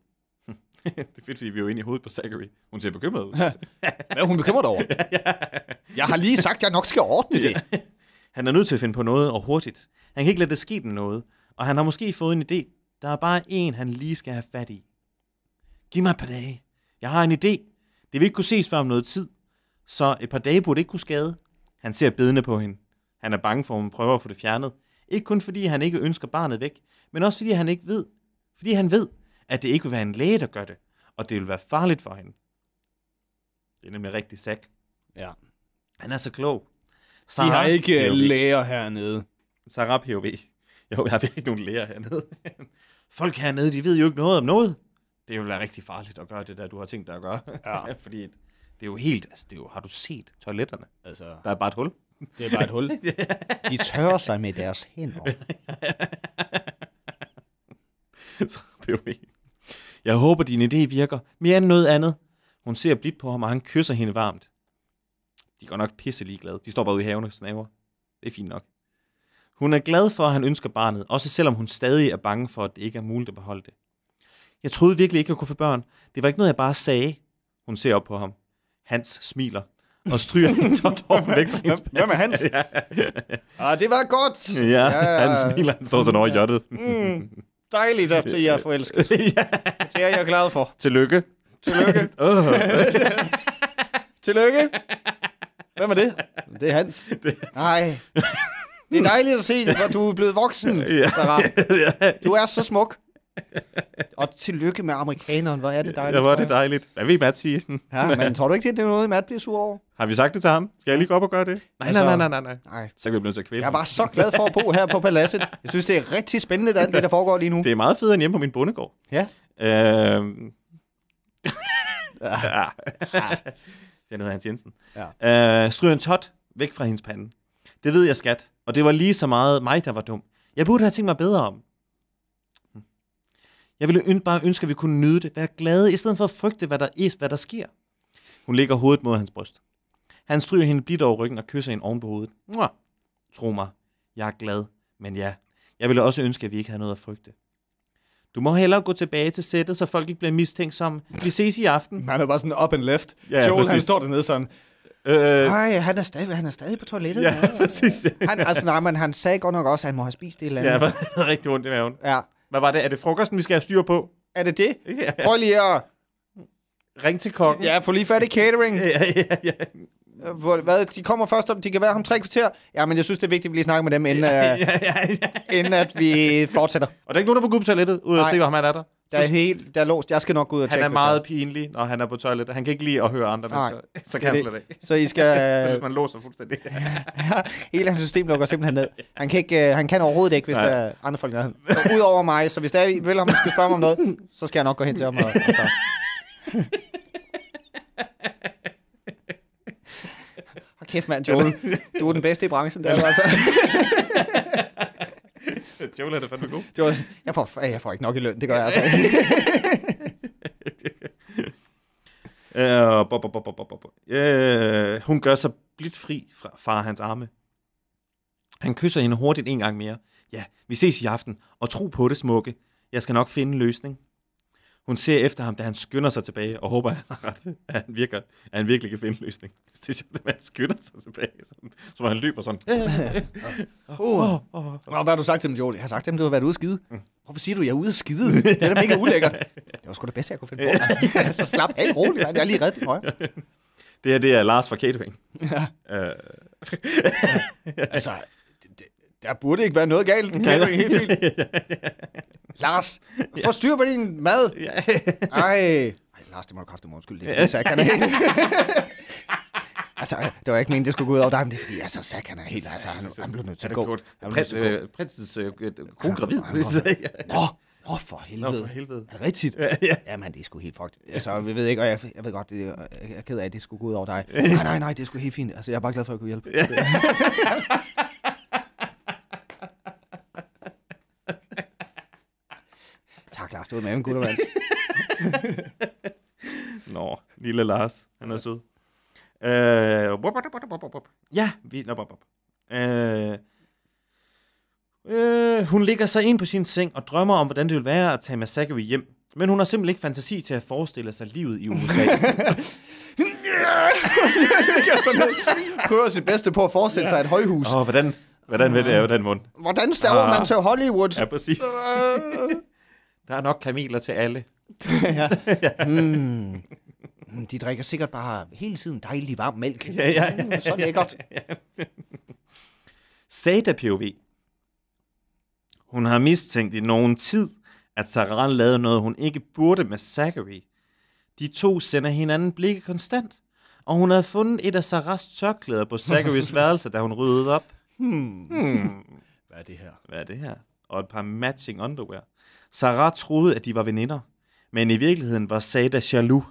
*laughs* det er fedt, fordi vi er jo inde i hovedet på Zachary. Hun ser bekymret ud. Hvad er hun bekymret over? Jeg har lige sagt, at jeg nok skal ordne det. Han er nødt til at finde på noget, og hurtigt. Han kan ikke lade det ske med noget. Og han har måske fået en idé. Der er bare en, han lige skal have fat i. Giv mig et par dage. Jeg har en idé. Det vil ikke kunne ses før om noget tid. Så et par dage burde ikke kunne skade. Han ser bedende på hende. Han er bange for, at hun prøver at få det fjernet. Ikke kun fordi han ikke ønsker barnet væk, men også fordi han ikke ved, fordi han ved, at det ikke vil være en læge, der gør det, og det vil være farligt for hende. Det er nemlig rigtig sæk. Ja. Han er så klog. De har ikke POV. læger hernede. Sarah POV. Jo, jeg har ikke nogen læger hernede. *laughs* Folk hernede, de ved jo ikke noget om noget. Det vil være rigtig farligt at gøre det der, du har tænkt dig at gøre. Ja. *laughs* Fordi det er jo helt, altså det er jo, har du set toiletterne? Altså, Der er bare et hul. det er bare et hul. *laughs* De tørrer sig med deres hænder. *laughs* Så POV. Jeg håber, din idé virker mere end noget andet. Hun ser blidt på ham, og han kysser hende varmt. De godt nok pisse ligeglade. De står bare ude i haven og snaver. Det er fint nok. Hun er glad for, at han ønsker barnet, også selvom hun stadig er bange for, at det ikke er muligt at beholde det. Jeg troede virkelig ikke, jeg kunne få børn. Det var ikke noget, jeg bare sagde. Hun ser op på ham. Hans smiler og stryger *laughs* hende tomt over væk fra hendes Hvem er Hans? Ja, *laughs* Ah, det var godt. ja, han smiler. Han står sådan over hjørnet. Mm, dejligt, at I er forelsket. *laughs* ja. Det er jeg glad for. Tillykke. Tillykke. Åh. Tillykke. Hvem er det? Det er Hans. Nej. Det er dejligt at se, hvor du er blevet voksen, Sarah. ja, Du er så smuk. Og tillykke med amerikaneren. Hvor er det dejligt. ja, hvor er det jeg. dejligt. Hvad vil Matt sige? Ja, men tror du ikke, det er noget, Matt bliver sur over? Har vi sagt det til ham? Skal jeg lige gå op og gøre det? Nej, Altså- nej, nej, nej, nej. Nej. Så kan vi blive nødt til at kvæle Jeg er bare så glad for at bo her på paladset. Jeg synes, det er rigtig spændende, det, der foregår lige nu. Det er meget federe end hjemme på min bondegård. Ja. Øhm. ja. Det hedder Hans Jensen. Ja. Øh, stryger en tot væk fra hendes pande. Det ved jeg, skat. Og det var lige så meget mig, der var dum. Jeg burde have tænkt mig bedre om. Jeg ville bare ønske, at vi kunne nyde det. Være glade, i stedet for at frygte, hvad der, er, hvad der sker. Hun lægger hovedet mod hans bryst. Han stryger hende blidt over ryggen og kysser hende oven på hovedet. Mwah. Tro mig, jeg er glad. Men ja, jeg ville også ønske, at vi ikke havde noget at frygte. Du må hellere gå tilbage til sættet, så folk ikke bliver mistænksomme. Vi ses i aften. Han er bare sådan up and left. Ja, ja, Joel, han præcis. står dernede sådan. Øh, Nej, han er stadig, han er stadig på toilettet. ja, *laughs* præcis. Han, altså, nej, men han sagde godt nok også, at han må have spist det eller Ja, andet. jeg *laughs* havde rigtig ondt i maven. Ja. Hvad var det? Er det frokosten, vi skal have styr på? Er det det? Ja. Prøv lige at... Ring til kokken. Ja, få lige fat i catering. ja, ja, ja. Øh, hvor- Hvad? De kommer først om, de kan være om tre kvarter. Ja, men jeg synes, det er vigtigt, at vi lige snakker med dem, inden, *laughs* ja, ja, ja, ja. inden at vi fortsætter. Og der er ikke nogen, der må gå på toilettet, ud og se, hvor ham er der. Der er, helt, der er låst. Jeg skal nok gå ud og Han tjekke er det meget pinlig, når han er på toilettet. Han kan ikke lide at høre andre Nej. mennesker. *laughs* Så Det er kan han det. slet ikke. Så I *laughs* Så skal... hvis man låser fuldstændig. hele hans system lukker simpelthen ned. Han kan, ikke, øh, han kan overhovedet ikke, hvis Nej. der er andre folk der. Udover mig, så hvis der er, I vil, om skal spørge mig om noget, så skal jeg nok gå hen til ham og, og kæft, mand, Joel. Du er den bedste i branchen, der, altså. *laughs* Joel er da fandme god. Joel, jeg får, jeg får ikke nok i løn, det gør jeg altså. *laughs* Uh, bop, bop, bop, bop, bop, bop. Uh, hun gør sig blidt fri fra far hans arme. Han kysser hende hurtigt en gang mere. Ja, vi ses i aften, og tro på det, smukke. Jeg skal nok finde en løsning. Hun ser efter ham, da han skynder sig tilbage, og håber, at han har ret, at han, virker, at han virkelig kan finde en løsning. *laughs* Det er sjovt, at han skynder sig tilbage, sådan, som han løber sådan. *laughs* Uh. Nå, hvad har du sagt til dem, Joel? Jeg har sagt til dem, du har været ude at skide. Hvorfor siger du, jeg er ude at skide? Det er da mega ulækkert. Det var sgu det bedste, jeg kunne finde på. *laughs* så slap helt roligt, mand. Jeg er lige reddet din højre. Det her, det er Lars fra Catering. Ja. Uh, Altså, der burde ikke være noget galt. Det kan jo helt fint. *laughs* Lars, få styr på din mad. Ej. Ej, Lars, det må du kraftigt undskylde. Det er fordi, er helt... *laughs* altså, det var ikke meningen, det skulle gå ud over dig, men det er fordi, altså, Zack, han er helt... Altså, han, han blev nødt til at det gå. prinsens kone gravid. Nå, nå, for helvede. Nå, for helvede. Er det rigtigt? Ja, ja. Jamen, det er sgu helt fucked. Altså, vi ved ikke, og jeg, jeg ved godt, det, er- jeg er ked af, at det skulle gå ud over dig. Nej, nej, nej, det er sgu helt fint. Altså, jeg er bare glad for, at jeg kunne hjælpe. *laughs* tak, Lars. Du er med en guttermand. *laughs* Nå, lille Lars. Han er sød. Øh, wop, wop, wop, wop. ja, vi... Nå, wop, wop. Øh, øh, hun ligger sig ind på sin seng og drømmer om, hvordan det vil være at tage med Zachary hjem. Men hun har simpelthen ikke fantasi til at forestille sig livet i USA. Jeg *laughs* sådan ned, prøver sit bedste på at forestille sig et højhus. Åh, oh, hvordan, hvordan vil det af den mund? Hvordan staver man til Hollywood? Ja, præcis. Der er nok kameler til alle. *laughs* *laughs* ja. mm. Mm, De drikker sikkert bare hele tiden dejlig varm mælk. Ja, ja, ja. Mm, så lækkert. *laughs* Sada POV. Hun har mistænkt i nogen tid, at Sarah lavede noget, hun ikke burde med Zachary. De to sender hinanden blikke konstant, og hun havde fundet et af Sarahs tørklæder på Zacharys værelse, da hun ryddede op. Hmm. Hmm, Hvad er det her? hvad er det her? Og et par matching underwear. Sarah troede, at de var veninder, men i virkeligheden var Sada jaloux.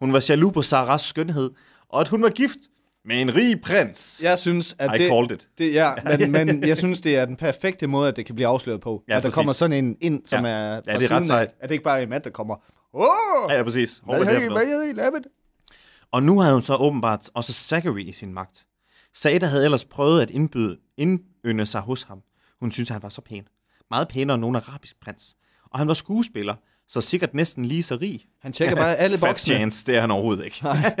Hun var jaloux på Sarahs skønhed, og at hun var gift med en rig prins. Jeg synes, at I det... called it. Det, ja, *laughs* men, men jeg synes, det er den perfekte måde, at det kan blive afsløret på. Ja, at der præcis. kommer sådan en ind, som Ja. er Ja, det er ret sejt. At det ikke bare er en mand, der kommer. Åh! Ja, ja præcis. Hvad har I, lavet? Og nu havde hun så åbenbart også Zachary i sin magt. Sada havde ellers prøvet at indbyde, indynde sig hos ham. Hun syntes, at han var så pæn. Meget pænere end nogen arabisk prins. Og han var skuespiller, så sikkert næsten lige så rig. Han tjekker bare *laughs* alle boksene. chance, det er han overhovedet ikke.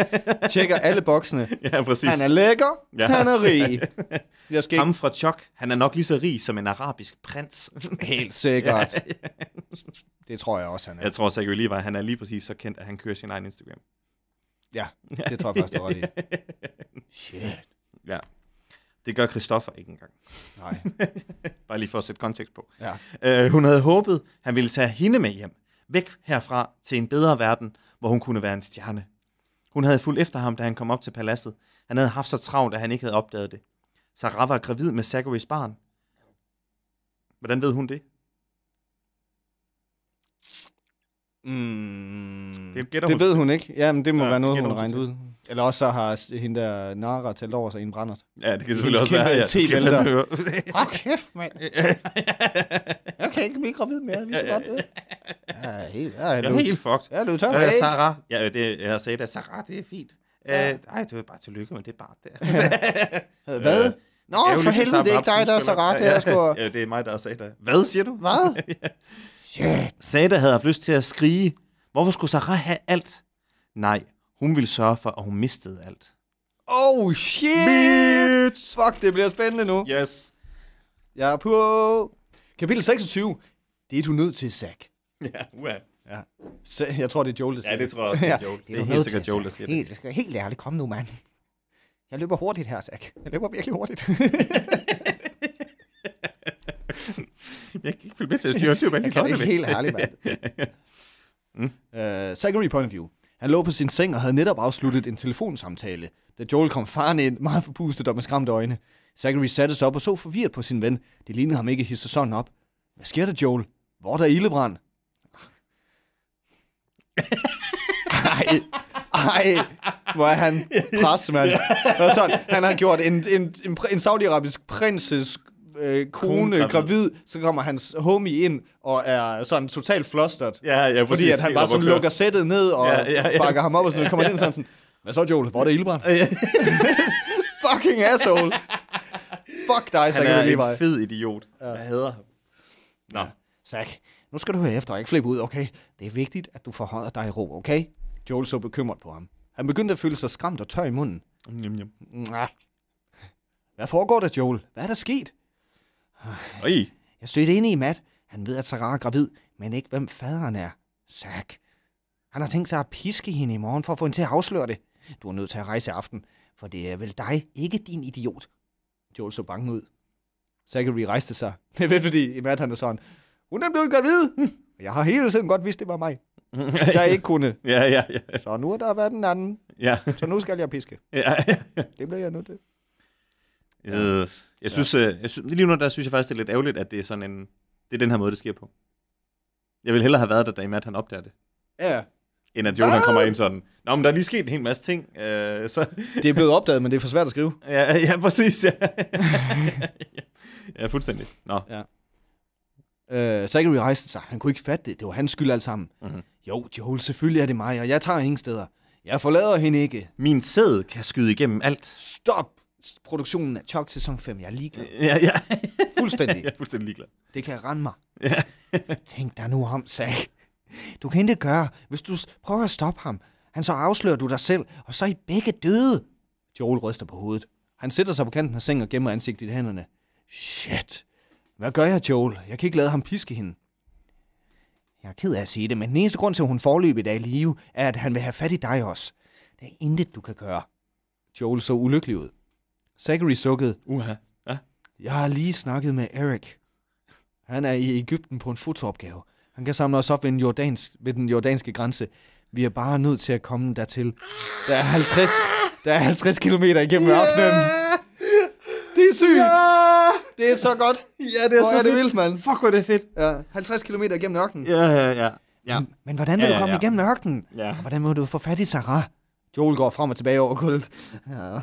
*laughs* tjekker alle boksene. ja, præcis. Han er lækker, Ja. han er rig. *laughs* Jeg skal ikke Ham fra Chok, han er nok lige så rig som en arabisk prins. helt sikkert. Det tror jeg også, han er. Jeg tror, Zachary Levi, han er lige præcis så kendt, at han kører sin egen Instagram. Ja, det tror jeg faktisk, du ret i. Shit. Ja. Det gør Christoffer ikke engang. Nej. *laughs* Bare lige for at sætte kontekst på. Ja. Øh, hun havde håbet, han ville tage hende med hjem. Væk herfra til en bedre verden, hvor hun kunne være en stjerne. Hun havde fulgt efter ham, da han kom op til paladset. Han havde haft så travlt, at han ikke havde opdaget det. Sarah var gravid med Zacharys barn. Hvordan ved hun det? Mm, Det gætter det hun. ved hun ikke. Jamen, det må Ja, være noget, hun har regnet ud. Eller også så har hende der Nara talt over sig i en brændert. Ja, det kan selvfølgelig også være. Ja. kan fandme høre. Hold *laughs* kæft, mand. *laughs* Jeg kan ikke blive gravid mere, lige så godt det. Jeg er helt, jeg er Jeg er helt fucked. Jeg er løbet tør. Ja. Sarah. Ja, det, jeg sagde det. Sarah, det er fint. Ja. Øh, ej, det var bare tillykke med det barn der. *laughs* Hvad? Nå, for helvede, det er Sarah ikke dig, der er ret. Det er. Ja, det er mig, der har sagt det. Hvad siger du? Hvad? Shit. Sada havde haft lyst til at skrige. Hvorfor skulle Sarah have alt? Nej, hun ville sørge for, at hun mistede alt. Oh, shit. Bitch! Fuck, det bliver spændende nu. Yes. Jeg er på kapitel 26. Det er du nødt til, Zack. Ja, uha. Ja. Så, jeg tror, det er Joel, der Ja, siger det tror jeg også, *laughs* det er Ja, Joel. Det er nødt helt sikkert Joel, der Zack. siger det. Helt, helt ærligt, kom nu, mand. Jeg løber hurtigt her, Zach. Jeg løber virkelig hurtigt. *laughs* *laughs* Jeg kan ikke følge med til at styre styr bag Jeg kan det er helt ærligt, mand. *laughs* mm. uh, Zachary point of view. Han lå på sin seng og havde netop afsluttet en telefonsamtale, da Joel kom faren ind, meget forpustet og med skræmte øjne. Zachary satte sig op og så forvirret på sin ven. Det lignede ham ikke hisse sådan op. Hvad sker der, Joel? Hvor er der ildebrand? Ej, ej, hvor er han pres, mand. Og sådan, han har gjort en, en, en, en saudiarabisk prinses øh, kone gravid. gravid, så kommer hans homie ind og er sådan totalt flustered. Ja, ja, præcis. Fordi at han bare sådan lukker sættet ned og Ja, ja, ja. bakker ham op og sådan noget. Kommer ind sådan sådan, hvad så Joel, hvor er der ildbrand? *laughs* Fucking asshole. Fuck dig, Han Zachary er Levi. en fed idiot. Jeg hader ham. Nå. Zach, nu skal du høre efter og ikke flippe ud, okay? Det er vigtigt, at du forholder dig i ro, okay? Joel så bekymret på ham. Han begyndte at føle sig skræmt og tør i munden. Njum. Mwah. Hvad foregår der, Joel? Hvad er der sket? Øj. Jeg stødte ind i Matt. Han ved, at Sarah er gravid, men ikke hvem faderen er. Zach. Han har tænkt sig at piske hende i morgen for at få hende til at afsløre det. Du er nødt til at rejse i aften, for det er vel dig, ikke din idiot. Joel så bange ud. Zachary rejste sig. *laughs* Det er fordi Matt han er sådan, hun er blevet gravid. *laughs* Jeg har hele tiden godt vidst, det var mig. *laughs* Jeg ikke kunne. Ja, ja, ja. Så nu er der været den anden. Ja, Så nu skal jeg piske. ja, ja. Det bliver jeg nødt til. Øh, Jeg synes, øh, jeg synes, lige nu der synes jeg faktisk, det er lidt ærgerligt, at det er sådan en, det er den her måde, det sker på. Jeg vil hellere have været der, da Matt han opdager det, Ja. end at Joel han kommer ind sådan, Nå, men der er lige sket en hel masse ting, øh, så, Det er blevet opdaget, men det er for svært at skrive. ja, ja, præcis, ja. *laughs* ja, fuldstændig. Nå, Øh, Zachary rejste sig. Han kunne ikke fatte det. Det var hans skyld alt sammen. Mhm. Jo, Joel, selvfølgelig er det mig, og jeg tager ingen steder. Jeg forlader hende ikke. min sæd kan skyde igennem alt. Stop produktionen af Chuck sæson 5. Jeg er ligeglad. *laughs* Ja, ja. Fuldstændig. *laughs* jeg er fuldstændig ligeglad. Det kan rende mig. Ja. *laughs* Tænk dig nu om, Zach. Du kan ikke gøre, hvis du prøver at stoppe ham. Han så afslører du dig selv, og så er I begge døde. Joel ryster på hovedet. Han sætter sig på kanten af sengen og gemmer ansigtet i hænderne. Shit. Hvad gør jeg, Joel? Jeg kan ikke lade ham piske hende. Jeg er ked af at sige det, men den eneste grund til, at hun forløbig er i live, er, at han vil have fat i dig også. Der er intet, du kan gøre. Joel så ulykkelig ud. Zachary sukkede. Uha. Ja. Jeg har lige snakket med Eric. Han er i Ægypten på en fotoopgave. Han kan samle os op ved den, jordansk, ved den jordanske grænse. Vi er bare nødt til at komme dertil. Der er 50, der er 50 km igennem ørkenen. Det er sygt. Det er så godt. Ja, det Hvor er det vildt, mand. Fuck, hvor er det fedt. Ja, 50 km igennem ørkenen. Ja, ja, ja. Ja. Men hvordan vil Ja, du ja, komme ja. igennem ørkenen? Ja. Og hvordan må du få fat i Sarah? Joel går frem og tilbage over gulvet. Ja.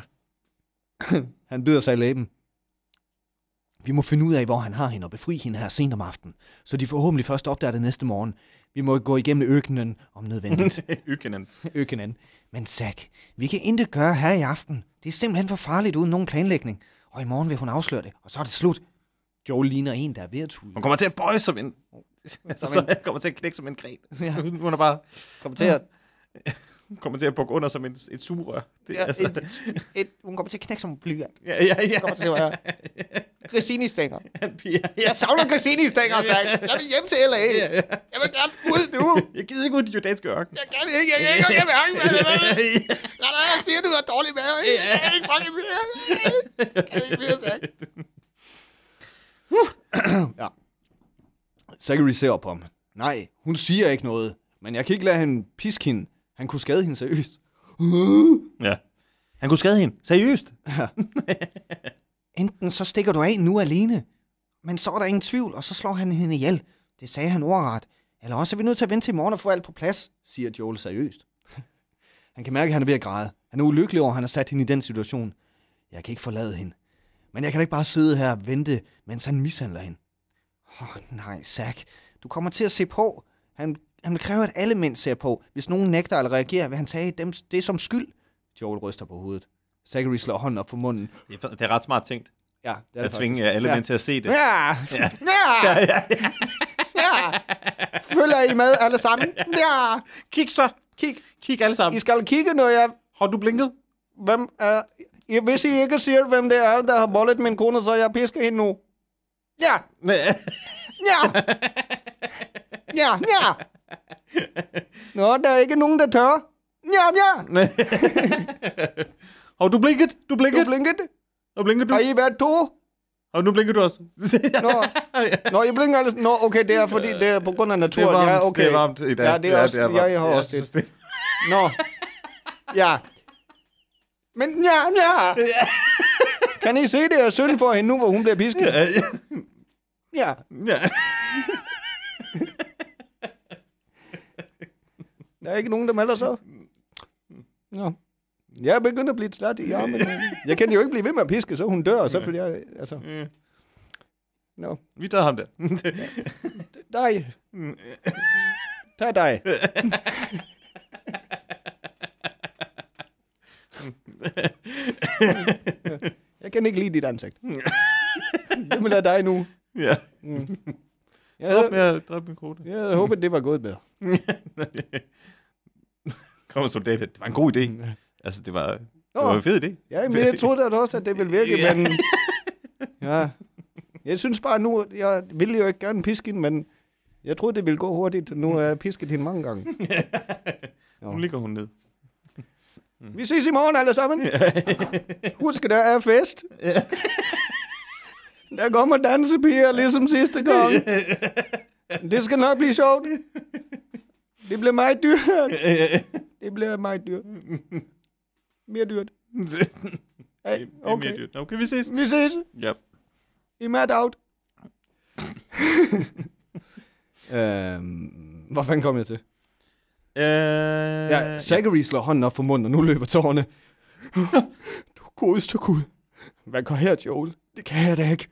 *coughs* han bider sig i læben. Vi må finde ud af, hvor han har hende og befri hende her sent om aftenen, så de forhåbentlig først opdager det næste morgen. Vi må gå igennem økenen om nødvendigt. *laughs* Ykenen. økenen. Men Zack, vi kan intet gøre her i aften. Det er simpelthen for farligt uden nogen planlægning. Og i morgen vil hun afsløre det, og så er det slut. Joel ligner en, der er ved at tude. Hun kommer til at bøje som en... *laughs* så jeg kommer til at knække som en gren. Ja. Hun er bare... kommer til at, kommer til at bukke under som et, et sugerør. Det, ja, altså, et, et, et, hun kommer til at knække som en blyant. ja, ja, ja. kommer til at være Christine stænger. Han *laughs* piger. Ja. Jeg savner Christine stænger, Zack. Jeg vil hjem til L.A. Jeg vil gerne ud nu. Jeg gider ikke ud i de jordanske ørken. Jeg kan ikke, jeg kan ikke, jeg vil ikke. Nej, nej, jeg siger, du har dårlig mave. Jeg kan ikke fucking mere. Jeg kan ikke mere, Zack. ja. Zachary ser op på ham. Nej, hun siger ikke noget. Men jeg kan ikke lade hende piske hende. Han kunne skade hende seriøst. Ja. Han kunne skade hende. Seriøst. *laughs* Enten så stikker du af nu alene, men så er der ingen tvivl, og så slår han hende ihjel. Det sagde han ordret. Eller også er vi nødt til at vente til i morgen og få alt på plads, siger Joel seriøst. *laughs* han kan mærke, at han er ved at græde. Han er ulykkelig over, at han har sat hende i den situation. Jeg kan ikke forlade hende. Men jeg kan da ikke bare sidde her og vente, mens han mishandler hende. Åh, oh, nej, Zack. Du kommer til at se på. Han, han vil kræve, at alle mænd ser på. Hvis nogen nægter eller reagerer, vil han tage dem, det som skyld. Joel ryster på hovedet. Zachary slår hånden op for munden. Det er, det er ret smart tænkt. Ja, det er At tvinge jer alle Ja. mænd til at se det. Ja. Ja. Ja. ja. ja. Følger I med alle sammen? Ja. Kig så. Kig. Kig alle sammen. I skal kigge, når jeg... Har du blinket? Hvem er... Hvis I ikke siger, hvem det er, der har bollet min kone, så jeg pisker hende nu. Ja. Ja. Ja. Ja. Nå, der er ikke nogen, der tør. Ja, ja. *laughs* Hov, du blinkede, du blinkede. Du blinkede. Og blinkede du. Har I været to? Og nu blinker du også. *laughs* Nå, Nå jeg blinker altså. Nå, okay, det er fordi, det er på grund af Det er naturen. varmt, ja, okay. det er varmt i dag. Ja, det er også, varmt. jeg har Jeg også det. det. *laughs* Nå. Ja. Men ja, ja. Kan I se det er synd for hende nu, hvor hun bliver pisket? Ja, ja. Ja. Der er ikke nogen, der melder sig. Nå. Jeg er begyndt at blive slat i armen. *laughs* Jeg kan jo ikke blive ved med at piske, så hun dør, og så fordi jeg... Altså, Mm. nå. Vi tager ham der. Dig. *laughs* Tag dig. *laughs* Jeg kan ikke lide dit ansigt. Det vil lade dig nu. ja. Jeg Drop med at dræbe min kone. jeg håbet, det var gået bedre. Kommer soldater. Det var en god idé. Altså, det var, det var en fed idé. Ja, men jeg troede da også, at det ville virke, Ja. men... Ja. Jeg synes bare nu, jeg ville jo ikke gerne piske hende, men jeg troede, det ville gå hurtigt. Nu har jeg pisket hende mange gange. *laughs* Nu ligger hun ned. Vi ses i morgen alle sammen. *laughs* Husk, der er fest. *laughs* Der kommer dansepiger, ligesom sidste gang. Det skal nok blive sjovt. Det bliver meget dyrt. *laughs* Det bliver meget dyrt. Mere dyrt. *laughs* Hey, Okay. okay. dyrt. Okay, vi ses. Vi ses. Ja. I mad out. *laughs* øhm, hvor fanden kom jeg til? Øh, Ja, Zachary slår hånden op for munden, og nu løber tårerne. du godeste Gud. Hvad går her, Joel? Det kan jeg da ikke.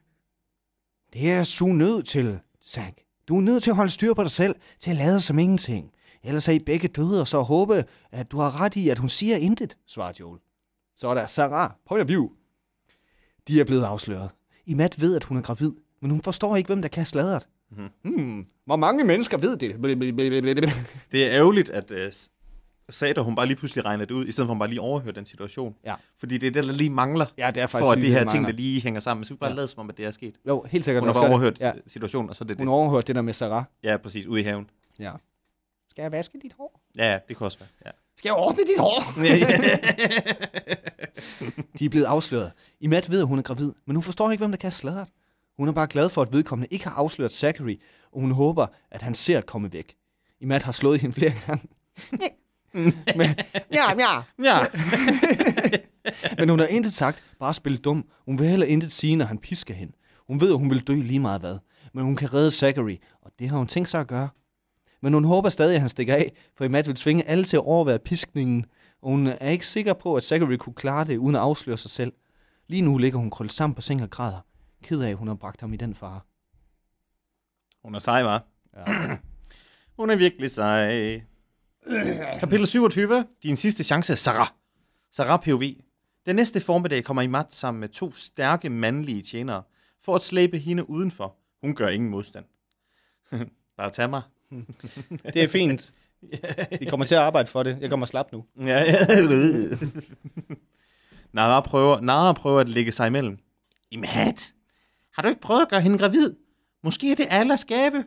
Det er su nødt til, Zach. Du er nødt til at holde styr på dig selv, til at lade som ingenting. Ellers er I begge døde, og så håbe, at du har ret i, at hun siger intet, svarer Joel. Så er der Sarah, point of view. De er blevet afsløret. Imat ved, at hun er gravid, men hun forstår ikke, hvem der kan sladret. Mm-hmm. Hmm, hvor mange mennesker ved det? Det er ærgerligt, at uh, Sater, hun bare lige pludselig regner det ud, i stedet for at hun bare lige overhører den situation. Ja. Fordi det er det, der lige mangler, Ja, det er faktisk for at de her ting, der lige hænger sammen. Så vi bare Ja. lade som om, at det er sket. Jo, helt sikkert. Hun har bare overhørt det. Ja, situationen, og så er det hun det. har overhørt det der med Sarah. Ja, præcis, ude i haven. Ja. Skal jeg vaske dit hår? Ja, det kan også være. Ja. Skal jeg ordne dit hår? *laughs* De er blevet afsløret. Imat ved, at hun er gravid, men hun forstår ikke, hvem der kan sladret. Hun er bare glad for, at vedkommende ikke har afsløret Zachary, og hun håber, at han ser at komme væk. Imat har slået hende flere gange. *laughs* men, ja, ja. ja. *laughs* men hun har intet sagt, bare spillet dum. Hun vil heller intet sige, når han pisker hende. Hun ved, at hun vil dø lige meget hvad. Men hun kan redde Zachary, og det har hun tænkt sig at gøre. Men hun håber stadig, at han stikker af, for Matt vil tvinge alle til at overvære piskningen, og hun er ikke sikker på, at Zachary kunne klare det, uden at afsløre sig selv. Lige nu ligger hun krøllet sammen på seng og græder. Ked af, at hun har bragt ham i den fare. Hun er sej, var. Ja. *clears throat* Hun er virkelig sej. Kapitel 27. Din sidste chance er Sarah. Sarah POV. Den næste formiddag kommer Imat sammen med to stærke mandlige tjenere for at slæbe hende udenfor. Hun gør ingen modstand. *laughs* Bare tag mig. Det er fint. Vi kommer til at arbejde for det. Jeg kommer slap nu. Ja, ja. Nara prøver, Nara prøver at lægge sig imellem. Imat, har du ikke prøvet at gøre hende gravid? Måske er det Allahs gave.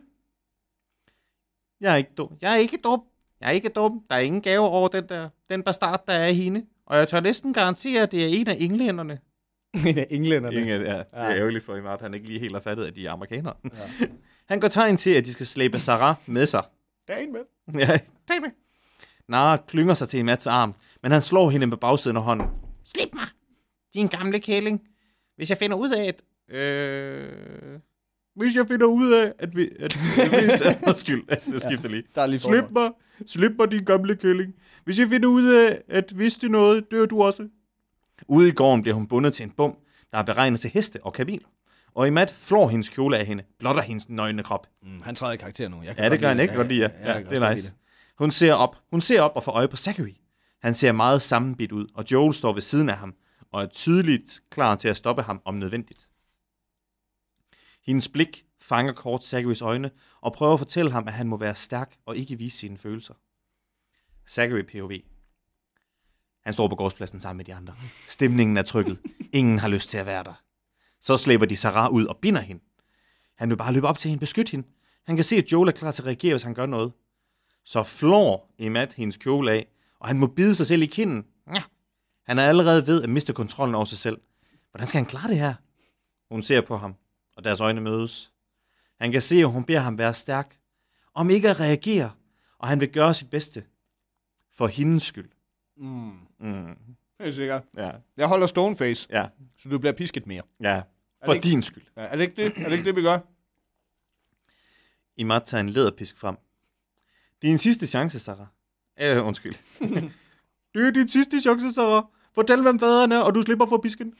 Jeg er ikke dum. Jeg er ikke dum. Jeg er ikke dum. Der er ingen gave over den der, den bastard, der er i hende. Og jeg tør næsten garantere, at det er en af englænderne. *laughs* En af englænderne. Ingen, ja, det er Ja. ærgerligt for Imat, han ikke lige helt har fattet, at de er amerikanere. Ja. *laughs* han går tegn til, at de skal slæbe Sarah med sig. Dagen med. *laughs* Ja, tag med. Nara klynger sig til Mats arm, men han slår hende med bagsiden af hånden. Slip mig, din gamle kælling. Hvis jeg finder ud af, at... Øh... Hvis jeg finder ud af, at vi... At, *laughs* at, undskyld, jeg skifter lige. Der er lige Slip mig, slip mig, din gamle kælling. Hvis jeg finder ud af, at hvis det noget, dør du også. Ude i gården bliver hun bundet til en bum, der er beregnet til heste og kameler. Og Imat flår hendes kjole af hende, blotter hendes nøgne krop. Mm, han træder i karakter nu. Jeg kan Ja, det gør han ikke godt lide, ja. ja kan det er nice. lide Hun ser op. Hun ser op og får øje på Zachary. Han ser meget sammenbit ud, og Joel står ved siden af ham, og er tydeligt klar til at stoppe ham om nødvendigt. Hendes blik fanger kort Zacharys øjne, og prøver at fortælle ham, at han må være stærk og ikke vise sine følelser. Zachary POV. Han står på gårdspladsen sammen med de andre. Stemningen er trykket. Ingen har lyst til at være der. Så slæber de Sarah ud og binder hende. Han vil bare løbe op til hende, beskytte hende. Han kan se, at Joel er klar til at reagere, hvis han gør noget. Så flår Emat hendes kjole af, og han må bide sig selv i kinden. Ja. Han er allerede ved at miste kontrollen over sig selv. Hvordan skal han klare det her? Hun ser på ham, og deres øjne mødes. Han kan se, at hun beder ham være stærk. Om ikke at reagere, og han vil gøre sit bedste. For hendes skyld. Mm. Mm. Helt sikkert. Ja, Jeg holder stoneface, ja, så du bliver pisket mere. ja. For ikke- din skyld. Ja, er det ikke det, er det, ikke det vi gør? Imad tager en læderpisk frem. Det er en sidste chance, Sarah. Øh, undskyld. *laughs* det er din sidste chance, Sarah. Fortæl, hvem faderen er, og du slipper for pisken.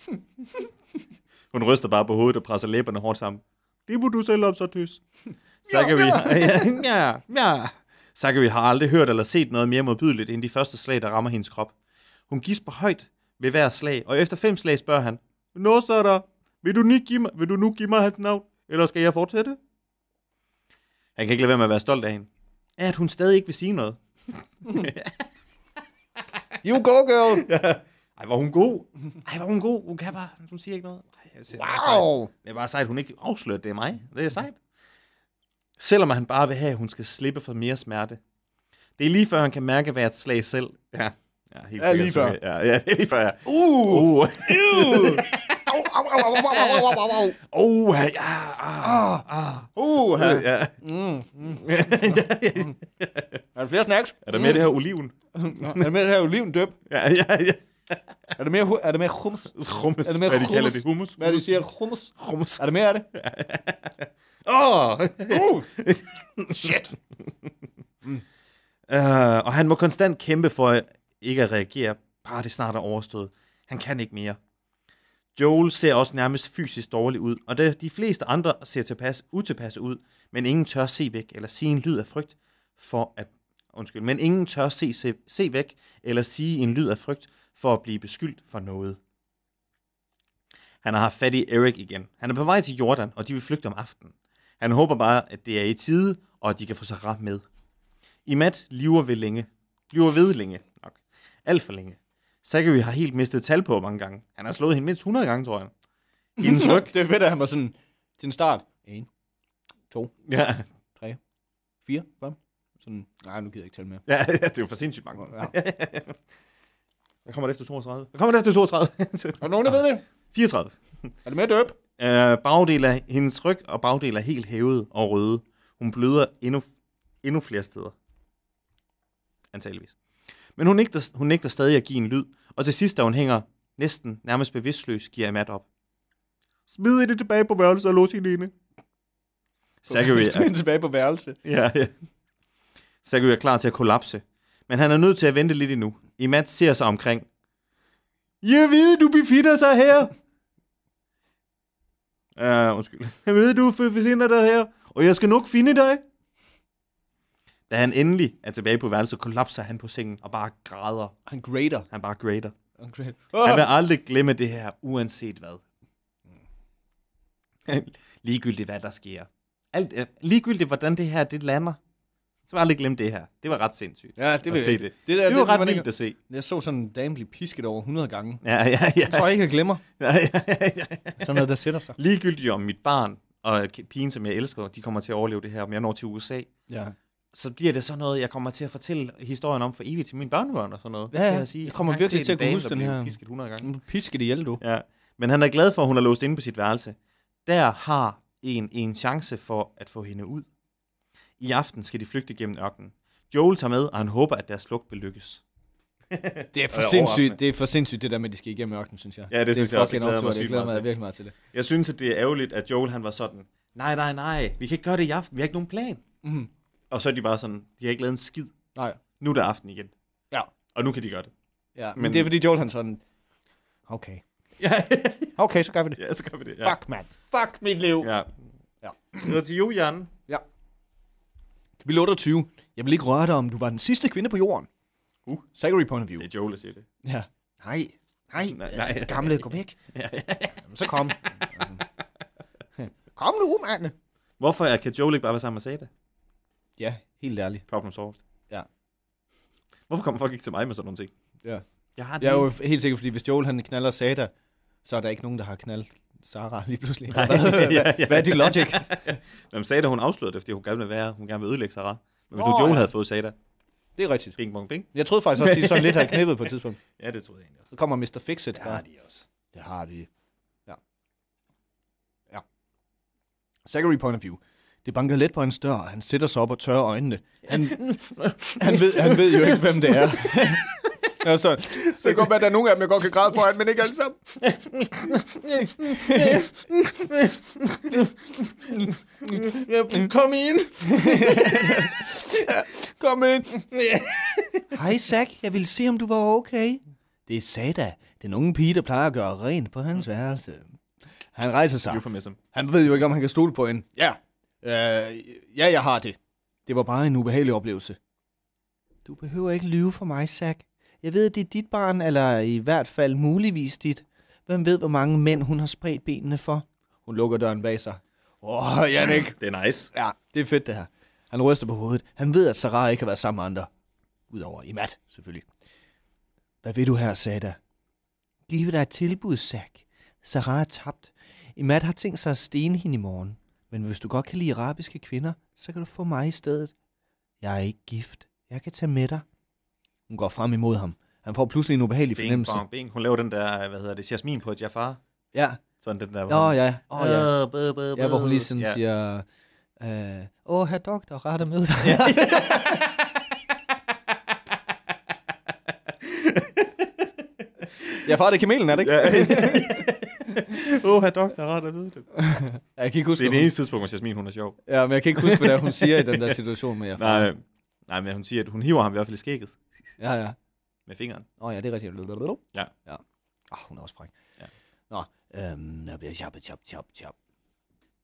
*laughs* Hun ryster bare på hovedet og presser læberne hårdt sammen. Det må du selv om, *laughs* så tøs. Zachary, ja, ja, ja. Zachary har aldrig hørt eller set noget mere modbydeligt end de første slag, der rammer hendes krop. Hun gisper højt ved hver slag, og efter fem slag spørger han, Nå, så der. Vil du, nu give mig, vil du nu give mig hans navn, eller skal jeg fortsætte? Han kan ikke lade være med at være stolt af hende. Er, at hun stadig ikke vil sige noget. *laughs* You go, girl! *laughs* Ej, var hun god. Ej, var hun god. Hun kan bare, hun siger ikke noget. Ej, jeg siger, det er sejt. Wow! Det er bare sejt, hun ikke afslører, at det er mig. Det er sejt. Selvom han bare vil have, at hun skal slippe for mere smerte. Det er lige før, han kan mærke hver et slag selv. Ja, Ja, helt ja, lige før. Ja, ja, lige før, ja. Uh! Uh! uh. Au, au, au, au, au, au, au, au. Ah, ah. Uh, ja. Er der flere snacks? Er der mere det her oliven? er der mere det her olivendøb? Ja, ja, ja. Er der mere, er der mere hummus? Hummus. Er der mere Hvad de det? Hummus? Hvad er det, de siger? Hummus? Hummus. Er der mere af det? Åh! oh! uh. Shit! Mm. Uh, og han må konstant kæmpe for ikke at reagere, bare det snart er overstået. Han kan ikke mere. Joel ser også nærmest fysisk dårlig ud, og det, de fleste andre ser tilpas, utilpasse ud, men ingen tør se væk eller sige en lyd af frygt for at undskyld, men ingen tør se, se, se væk eller sige en lyd af frygt for at blive beskyldt for noget. Han har haft fat i Eric igen. Han er på vej til Jordan, og de vil flygte om aftenen. Han håber bare, at det er i tide, og at de kan få sig ret med. Imat lever ved længe. Lever ved længe. Alt for længe. Zachary har helt mistet tal på mange gange. Han har slået hende mindst 100 gange, tror jeg. Hendes *laughs* ryg. Det er fedt, at han var sådan til en start. 1, 2, ja. 4, 5. Sådan, nej, nu gider jeg ikke tælle mere. ja, *laughs* det er jo for sindssygt mange. Ja. *laughs* Hvad kommer der efter 32? Hvad kommer der efter 32? Er der nogen, der ved det? 34. Er det mere døb? Uh, bagdel af hendes ryg og bagdel er helt hævet og røde. Hun bløder endnu, endnu flere steder. Antageligvis. Men hun nægter, hun nægter stadig at give en lyd, og til sidst, da hun hænger næsten nærmest bevidstløs, giver Matt op. Smid det tilbage på værelset og lås hende inde. Zachary *laughs* Smid er, hende tilbage på værelse. *laughs* ja, ja. Zachary er klar til at kollapse, men han er nødt til at vente lidt endnu. Imat ser sig omkring. Jeg ved, du befinder sig her. Uh, undskyld. Jeg ved, du befinder dig her, og jeg skal nok finde dig. Da han endelig er tilbage på værelset, kollapser han på sengen og bare græder. Han grader. Han bare grader. Han grader. Han vil Oh! aldrig glemme det her, uanset hvad. *laughs* ligegyldigt, hvad der sker. Alt, øh, ligegyldigt, hvordan det her det lander. Så vil jeg aldrig glemme det her. Det var ret sindssygt. Ja, det at se jeg. det. Det, der, Det var man ret vildt at se. Jeg så sådan en dame blive pisket over 100 gange. Ja, ja, ja. Jeg tror ikke, jeg glemmer. *laughs* ja, ja, ja, ja. Sådan noget, der sætter sig. Ligegyldigt om mit barn og pigen, som jeg elsker, de kommer til at overleve det her, om jeg når til USA, Ja. Så bliver det sådan noget, jeg kommer til at fortælle historien om for evigt til mine børnebørn og sådan noget. Ja, ja. Jeg, sige. Jeg kommer ikke virkelig til at kunne huske den her- Pisket 100 gange. Nu pisket ihjel, du. Ja. Men han er glad for, at hun er låst inde på sit værelse. Der har en en chance for at få hende ud. I aften skal de flygte gennem ørkenen. Joel tager med, og han håber, at deres flugt vil lykkes. *laughs* Det er for Det sindssygt, det er for sindssygt, det der med, at de skal igennem ørkenen, synes jeg. Ja, det synes er jeg også. Jeg glæder mig det. Jeg glæder mig virkelig meget til det. Jeg synes, at det er ærgerligt, at Joel han var sådan, nej, nej, nej, vi kan ikke gøre det i aften, vi har ikke nogen plan. Mhm. Og så er de bare sådan, de har ikke lavet en skid. Nej. Nu er det aften igen. Ja. Og nu kan de gøre det. Ja, men, Men- det er fordi Joel han sådan, okay. Ja, *laughs* Okay, så gør vi det. ja så gør vi det. Ja. Fuck, mand. Fuck mit liv. Ja. Ja. Det var til Julian. Kapitel 28. Jeg vil ikke røre dig, om du var den sidste kvinde på jorden. Uh. Zachary point of view. Det er Joel, der siger det. Ja. Nej, nej, Nej, nej. nej. gamle, gå væk. Jamen, så kom. *laughs* kom nu, mand. Hvorfor er, kan Joel ikke bare være sammen med Sada? Ja, helt ærligt. Problem solved. Ja. Hvorfor kommer folk ikke til mig med sådan nogle ting? Ja. Jeg har det Jeg er jo helt sikker, fordi hvis Joel han knaller Sada, så er der ikke nogen, der har knaldet Sarah lige pludselig. *laughs* Nej, Hvad, ja, ja. hvad er din logic? *laughs* Jamen, Sada, hun afslørede det, fordi hun gerne ville være, hun gerne vil ødelægge Sarah. Men hvis Nå, nu Joel ja. havde fået Sada, Det er rigtigt. Bing, bong, bing. Jeg troede faktisk også, de sådan lidt havde knippet på et tidspunkt. *laughs* Ja, det troede jeg egentlig også. Så kommer Mr. Fixit. Det har de også. Det har de. Ja. Ja. Zachary point of view. Det banker let på hans dør, og han sætter sig op og tørrer øjnene. Han, *laughs* han, ved, han ved jo ikke, hvem det er. Altså, det kan godt være, at der er nogle af dem, jeg godt kan græde foran, men ikke alle sammen. Kom ind! Kom ind. Hej, Zach. Jeg ville se, om du var okay. Det er Sada, den unge pige, der plejer at gøre rent på hans værelse. Han rejser sig. Euphemism. Han ved jo ikke, om han kan stole på hende. Ja. Øh, ja, jeg har det. Det var bare en ubehagelig oplevelse. Du behøver ikke lyve for mig, Zach. Jeg ved, at det er dit barn, eller i hvert fald muligvis dit. Hvem ved, hvor mange mænd hun har spredt benene for? Hun lukker døren bag sig. Åh, oh, Jannik. Det er nice. Ja, det er fedt, det her. Han ryster på hovedet. Han ved, at Sarah ikke har været sammen med andre. Udover i mat, selvfølgelig. Hvad vil du her, Sada? Give dig et tilbud, Zach. Sarah er tabt. Imad har tænkt sig at stene hende i morgen. Men hvis du godt kan lide arabiske kvinder, så kan du få mig i stedet. Jeg er ikke gift. Jeg kan tage med dig. Hun går frem imod ham. Han får pludselig en ubehagelig Bing, fornemmelse. bong, bing. Hun laver den der, hvad hedder det, jasmin på Jafar. Ja. Sådan den der. Åh, oh, ja. Åh, oh, ja. Uh, buh, buh, Ja, hvor hun lige sådan ja. siger... Øh, Åh, herr doktor, ret at møde dig. ja, *laughs* far, det er kamelen, er det ikke? Ja. *laughs* *laughs* Åh, oh, doktor, ret at vide det. *laughs* Jeg kan ikke huske, Det er det eneste tidspunkt, hvor Jasmin hun er sjov. ja, men jeg kan ikke huske, hvad det er, hun siger i den *laughs* der situation med jer. Nej, nej, men hun siger, at hun hiver ham i hvert fald i skægget Ja, ja. med fingeren. Åh oh, ja, det er rigtigt. Ja. ja. Ah, hun er også fræk. Ja. Nå, øhm, chap, chap, chap, chap.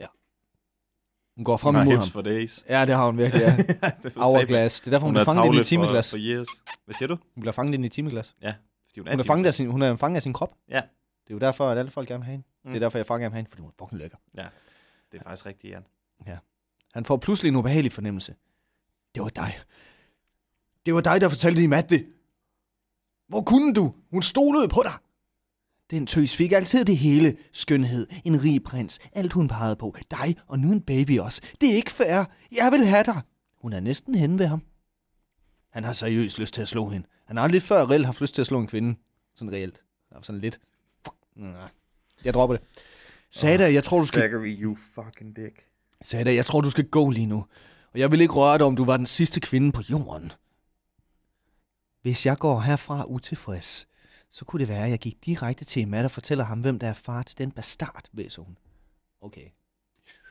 Ja. Hun går frem Hun hips ham. for days. Ja, det har hun virkelig, ja. Det er. Hourglass. Det er derfor, hun, Hun bliver er fanget ind i timeglas. For, for years. Hvad siger du? Hun bliver fanget ind i timeglas. Ja, fordi hun er, Hun er, fanget af sin, hun er fanget af sin krop. Ja. Det er jo derfor, at alle folk gerne vil have hende. Mm. Mm. Det er derfor, jeg vil have hende, fordi hun er fucking lækker. Det er faktisk rigtigt, Jan. Han får pludselig en ubehagelig fornemmelse. Det var dig. Det var dig, der fortalte i Matt det. Hvor kunne du? Hun stolede på dig. Den tøs fik altid det hele. Skønhed, en rig prins, alt hun pegede på. Dig og nu en baby også. Det er ikke fair. Jeg vil have dig. Hun er næsten henne ved ham. Han har seriøst lyst til at slå hende. Han har aldrig før reelt haft lyst til at slå en kvinde. Sådan reelt. Sådan lidt. Nej. Jeg dropper det. Sada, jeg tror, du skal Zachary, you fucking dick. Sada, jeg tror, du skal gå lige nu. Og jeg vil ikke røre dig, om du var den sidste kvinde på jorden. Hvis jeg går herfra utilfreds, så kunne det være, at jeg gik direkte til Emma og fortæller ham, hvem der er far til den bastard, væser hun. Okay.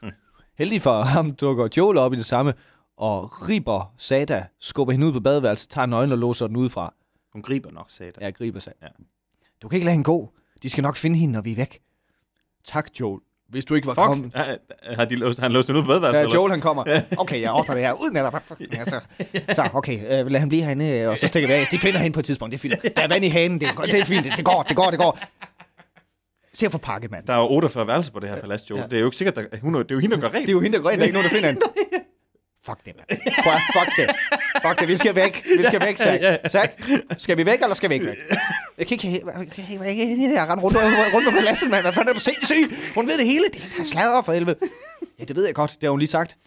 *laughs* Heldig for ham dukker Joel op i det samme, og riber Sada, skubber hende ud på badeværelset, tager nøglen og låser den udefra. Hun griber nok, sagde Ja, griber Sada. Ja. Du kan ikke lade hende gå. De skal nok finde hende, når vi er væk. Tak, Joel. Hvis du ikke var kommet... Fuck. Ja, Har, de låst, han låst den ud på badeværelset? Ja? Joel han kommer. *laughs* Okay, jeg ordner det her. Ud med dig. Altså. Så, okay, øh, lad ham blive herinde, og så stikker vi af. De finder hende på et tidspunkt. Det er fint. Der er vand i hanen. Det er, det er fint. Det går, det går, det går. Se at få pakket, mand. Der er jo 48 værelser på det her palads, Joel. Ja. Det er jo ikke sikkert, at hun, er- det er jo hende, der gør rent. Det er jo hende, der går ind. Der er ikke nogen, der finder hende. *laughs* Fuck det, mand. Fuck det. Fuck det. Vi skal væk. Vi skal væk, Zach. Zach, skal vi væk, eller skal vi ikke væk? Jeg kan ikke have... Have rende rundt, rundt på paladset, mand. Hvad fanden er du sindssyg? Hun ved det hele. Det er sladder for helvede. Ja, det ved jeg godt. Det har hun lige sagt.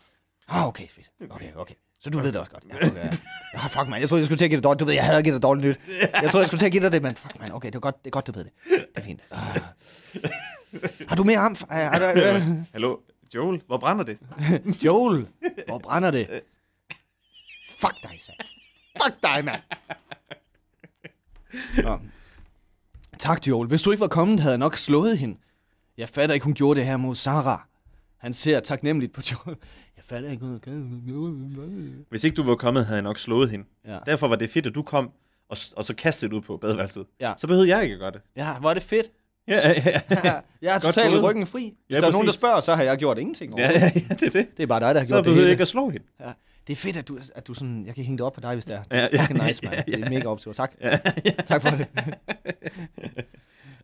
Ah, okay, fedt. Okay, okay. Så du ved det også godt. Ja, okay. Ah, fuck, man. Jeg troede, jeg skulle til at give dig dårligt. Du ved, jeg havde givet dig dårligt nyt. Jeg troede, jeg skulle til at give dig det, men fuck, man. Okay, det er godt, det er godt, du ved det. Det er fint. Ah. Har du mere? Ah, øh, Hallo, Joel, hvor brænder det? *laughs* Joel, hvor brænder det? Fuck dig, Sam. Fuck dig, mand. Nå. Tak, Joel. Hvis du ikke var kommet, havde jeg nok slået hende. Jeg fatter ikke, hun gjorde det her mod Sarah. Han ser taknemmeligt på Joel. Jeg fatter ikke, noget. Hvis ikke du var kommet, havde jeg nok slået hende. Ja. Derfor var det fedt, at du kom, og, og så kastede du ud på badeværelset. Ja. Så behøvede jeg ikke at gøre det. ja, hvor er det fedt. Ja, ja, ja. Ja, *laughs* jeg er totalt gået. ryggen fri. Hvis Ja, der er nogen, der præcis. spørger, så har jeg gjort ingenting. ja, ja, ja, det er det. Det er bare dig, der har Så gjort det hele. ikke at slå hende. Ja. Det er fedt, at du, at du sådan, jeg kan hænge det op på dig, hvis det er. Det Ja, er ja, fucking nice, ja, man. ja, Det er mega optur. Tak. Tak for det.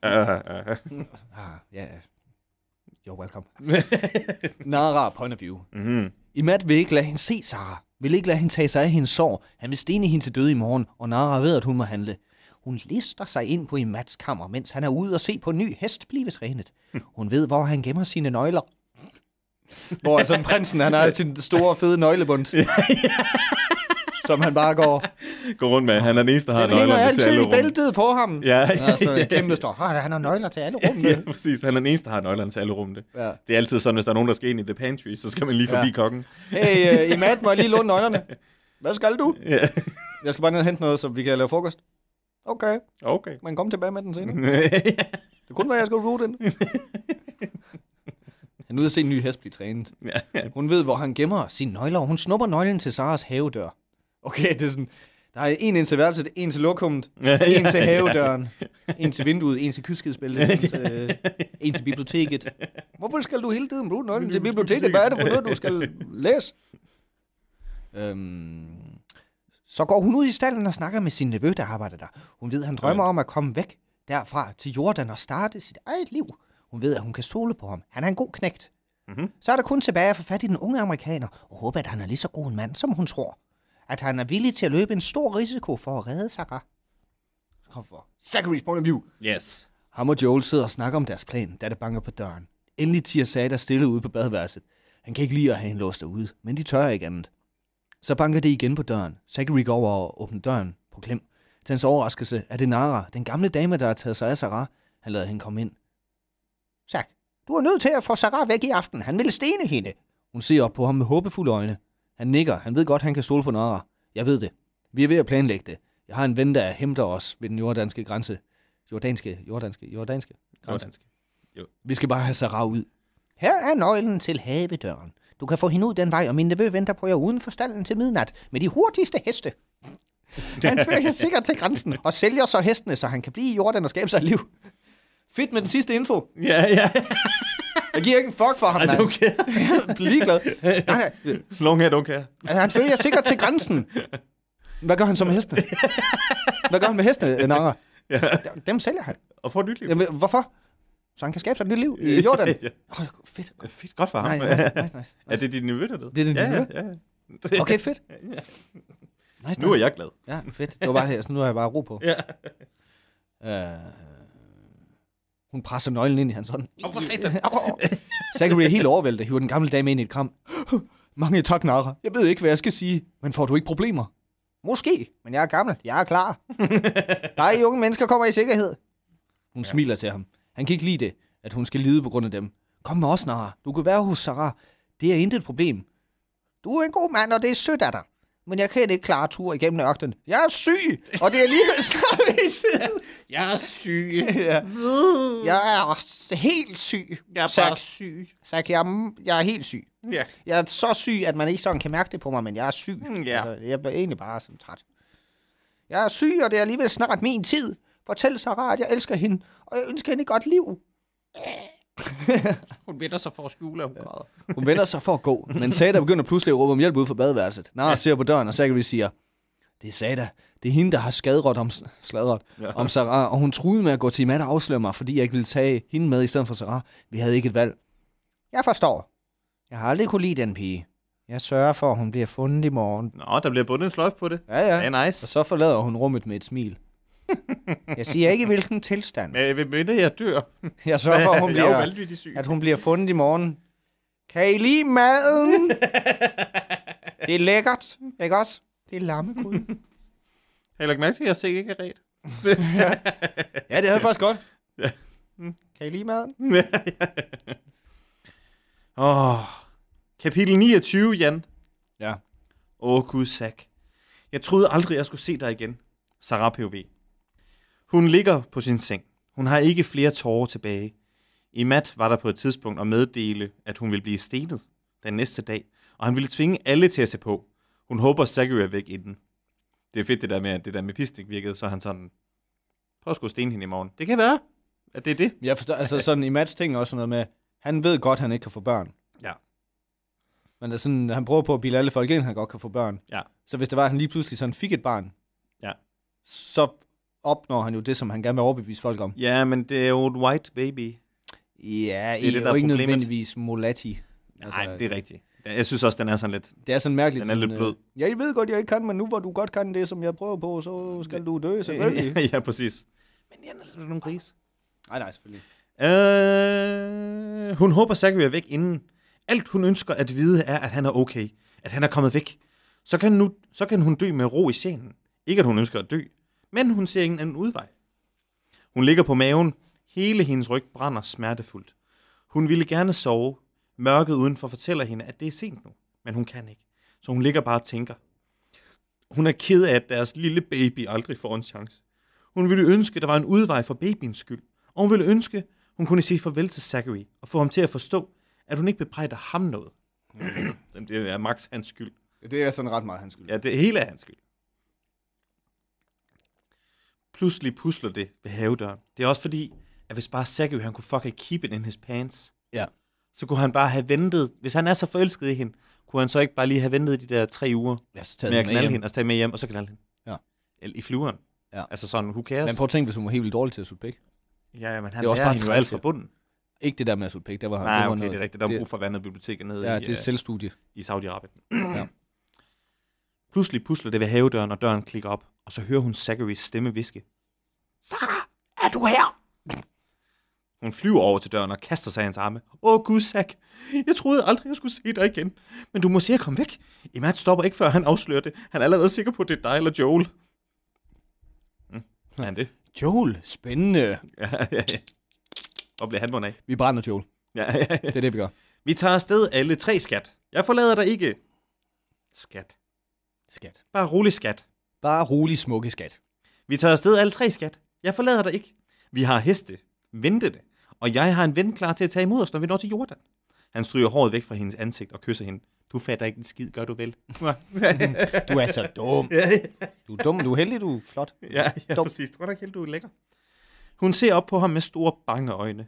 Uh, *laughs* uh, *laughs* Ah, ja. You're welcome. Nara point of view. mm-hmm. Imad vil ikke lade hende se Sarah. Vil ikke lade hende tage sig af hendes sår. Han vil stene hende til døde i morgen, og Nara ved, at hun må handle. Hun lister sig ind på Imads kammer, mens han er ude og se på en ny hest blive trænet. Hun ved, hvor han gemmer sine nøgler. Hvor altså prinsen, han har sin store, fede nøglebund. som han bare går Går rundt med, han er den eneste, der har Den hænger nøglerne til altid alle i rum. bæltet på ham. Ja, Ja, så er kæmpe står, "Ah, han har nøgler til alle rummene. ja, præcis. Han er den eneste, der har nøglerne til alle rummene. Ja. Det er altid sådan, hvis der er nogen, der skal ind i the pantry, så skal man lige forbi Ja. kokken. Hey, uh, Imad, må jeg lige låne nøglerne? *laughs* Hvad skal du? Ja. Jeg skal bare ned og hente noget, så vi kan lave frokost. Okay, Okay. men kom tilbage med den senere. *laughs* Det kunne være, jeg skulle bruge den. *laughs* Han er ude at se en ny hest blive trænet. ja, ja. Hun ved, hvor han gemmer sine nøgler, og hun snupper nøglen til Saras havedør. Okay, det er sådan... Der er en ind til værelset, en til lokummet, en til havedøren, en til vinduet, en til kyskedsbæltet, en til, en til biblioteket. Hvorfor skal du hele tiden bruge nøglen til biblioteket? Hvad er det for noget, du skal læse? Øhm, så går hun ud i stallen og snakker med sin nevø, der arbejder der. Hun ved, han drømmer om at komme væk derfra til Jordan og starte sit eget liv. Hun ved, at hun kan stole på ham. Han er en god knægt. Mhm. Så er der kun tilbage at få fat i den unge amerikaner og håbe, at han er lige så god en mand, som hun tror. At han er villig til at løbe en stor risiko for at redde Sarah. Kom for. Zachary's point of view. Yes. Ham og Joel sidder og snakker om deres plan, da det banker på døren. Endelig tiger Sada stille ude på badeværelset. Han kan ikke lide at have en låst derude, men de tør ikke andet. Så banker det igen på døren. Zachary går over og åbner døren på klem. Til hans overraskelse er det Nara, den gamle dame, der har taget sig af Sarah. Han lader hende komme ind. Zach, du er nødt til at få Sarah væk i aften. Han vil stene hende. Hun ser op på ham med håbefulde øjne. Han nikker. Han ved godt, han kan stole på Nara. Jeg ved det. Vi er ved at planlægge det. Jeg har en ven, der henter os ved den jordanske grænse. Jordanske, jordanske, jordanske grænse. Jordansk. Vi skal bare have Sarah ud. Her er nøglen til havedøren. Du kan få hende ud den vej, og min nevø venter på jer uden for stallen til midnat med de hurtigste heste. Han fører jer sikkert til grænsen og sælger så hestene, så han kan blive i Jordan og skabe sig et liv. Fedt med den sidste info. Ja, ja. Jeg giver ikke en fuck for ham, don't care. *laughs* Jeg er ligeglad. Nej, nej, Long hair don't care. altså, han fører jer sikkert til grænsen. Hvad gør han så med hestene? Hvad gør han med hestene, Nara? Ja. Dem sælger han. Og får et nyt liv. Jamen, hvorfor? Så han kan skabe sig et nyt liv i *laughs* Jordan. ja. Oh, fedt. Fedt, godt for ham. Nej, nice, nice, nice. Er det dit nevø, der ved? Det er din ja, nevø? Ja, ja. Okay, fedt. *laughs* Nice, Nu er jeg glad. Ja, fedt. Det var bare her, så nu har jeg bare ro på. Ja. Uh, hun presser nøglen ind i hans hånd. Åh, for satan. *laughs* Zachary er helt overvældet, hiver den gamle dame ind i et kram. *gasps* Mange tak, Nara. Jeg ved ikke, hvad jeg skal sige, men får du ikke problemer? Måske, men jeg er gammel. Jeg er klar. Nej, unge mennesker kommer i sikkerhed. Hun ja. smiler til ham. Han kan ikke lide det, at hun skal lide på grund af dem. Kom med os, Nara. Du kan være hos Sarah. Det er intet problem. Du er en god mand, og det er sødt af dig. Men jeg kan ikke klare tur igennem ørkenen. Jeg er syg, og det er alligevel snart. Jeg er syg. *laughs* ja. Jeg er helt syg. Jeg er Zach. bare syg. Zach, jeg, er, jeg er helt syg. Ja. Jeg er så syg, at man ikke sådan kan mærke det på mig, men jeg er syg. Mm, ja. Altså, jeg er egentlig bare sådan træt. Jeg er syg, og det er alligevel snart min tid. Fortæl Sarah, at jeg elsker hende, og jeg ønsker hende et godt liv. Hun vender sig for at skjule, at hun græder. Hun vender sig for at gå, men Sada begynder pludselig at råbe om hjælp ud fra badeværelset. Nara ja. ser på døren, og Zachary siger, det er Sada. Det er hende, der har skadret om, sladret Ja. om Sarah, og hun truede med at gå til Imad og afsløre mig, fordi jeg ikke ville tage hende med i stedet for Sarah. Vi havde ikke et valg. Jeg forstår. Jeg har aldrig kunne lide den pige. Jeg sørger for, at hun bliver fundet i morgen. Nå, der bliver bundet en sløjf på det. Ja, ja. Det er Og nice. så forlader hun rummet med et smil. Jeg siger ikke, hvilken tilstand. Men jeg vil jeg dør. Jeg sørger for, at hun *laughs* er bliver, syg. at hun bliver fundet i morgen. Kan I lide maden? *laughs* Det er lækkert, ikke også? Det er lammekud. Har *laughs* I lagt mærke til, at jeg ser ikke er ret? Ja, det havde faktisk godt. Kan I lide maden? Åh, kapitel 29, Jan. Ja. Åh, gud, Zack. Jeg troede aldrig, jeg skulle se dig igen. Sarah POV. Hun ligger på sin seng. Hun har ikke flere tårer tilbage. Imat var der på et tidspunkt og meddele, at hun ville blive stenet den næste dag, og han ville tvinge alle til at se på. Hun håber, Zachary er væk inden. Det er fedt det der med, at det der med pistik virkede, så han sådan, prøv at skulle stene hende i morgen. Det kan være, at det er det. Jeg forstår, altså sådan i Mats ting også sådan noget med, han ved godt, han ikke kan få børn. Ja. Men det er sådan, han prøver på at bilde alle folk ind, at han godt kan få børn. Ja. Så hvis det var, at han lige pludselig sådan fik et barn, Ja. så opnår han jo det, som han gerne vil overbevise folk om. Ja, men det er jo et white baby. Ja, det, det, der er er jo ikke problemet. nødvendigvis Molatti. Nej, det er rigtigt. Jeg synes også, den er sådan lidt... Det er sådan mærkeligt. Den er sådan, lidt blød. øh, Jeg ved godt, jeg ikke kan, men nu hvor du godt kan det, som jeg prøver på, så skal du dø, selvfølgelig. *laughs* ja, præcis. Men Jan er lidt nogle gris. Nej, nej, selvfølgelig. Øh, hun håber, Zachary er væk inden. Alt hun ønsker at vide er, at han er okay. At han er kommet væk. Så kan, nu, så kan hun dø med ro i sjælen. Ikke at hun ønsker at dø, men hun ser ingen anden udvej. Hun ligger på maven. Hele hendes ryg brænder smertefuldt. Hun ville gerne sove. Mørket udenfor fortæller hende, at det er sent nu, men hun kan ikke. Så hun ligger bare og tænker. Hun er ked af, at deres lille baby aldrig får en chance. Hun ville ønske, der var en udvej for babyens skyld. Og hun ville ønske, hun kunne sige farvel til Zachary og få ham til at forstå, at hun ikke bebrejder ham noget. *clears throat* Det er Max hans skyld. Det er sådan ret meget hans skyld. Ja, det hele er hans skyld. Pludselig pusler det ved havedøren. Det er også fordi, at hvis bare Zachary, han kunne fucking keep it in his pants, Ja. så kunne han bare have ventet. Hvis han er så forelsket i hende, kunne han så ikke bare lige have ventet de der tre uger Lad os med at knalde hende og tage med hjem, og så knalde hende. Ja. Eller i flyveren. Ja. Altså sådan, who cares? Men prøv at tænke, hvis hun var helt vildt dårlig til at sutte pik. Ja, ja, men han Det er også bare hende jo alt fra bunden. Ikke det der med at sutte pik, der var Nej, det var okay, noget, det er rigtigt. Der er det- brug for vandet biblioteket nede Ja, i, det er øh, selvstudie. i Saudi-Arabien. Ja. Pludselig pusler det ved havedøren, og døren klikker op, og så hører hun Zacharys stemme viske. Sarah, er du her? Hun flyver over til døren og kaster sig i hans arme. Åh gud, Zack. Jeg troede aldrig, jeg skulle se dig igen. Men du må se at komme væk. Imad stopper ikke, før han afslører det. Han er allerede sikker på, at det er dig eller Joel. Mm. Er han det? Joel, spændende. Ja, ja, ja. Hvor bliver han af? Vi brænder Joel. Ja, ja, ja. Det er det, vi gør. Vi tager afsted alle tre, skat. Jeg forlader dig ikke. Skat. Skat. Bare rolig, skat. Bare rolig smukke skat. Vi tager afsted alle tre, skat. Jeg forlader dig ikke. Vi har heste. Vente det. Og jeg har en ven klar til at tage imod os, når vi når til Jordan. Han stryger håret væk fra hendes ansigt og kysser hende. Du fatter ikke en skid, gør du vel? *laughs* Du er så dum. Du er dum, du er heldig, du er flot. ja, ja, Dum. præcis. Du er da helt, du er lækker. Hun ser op på ham med store, bange øjne.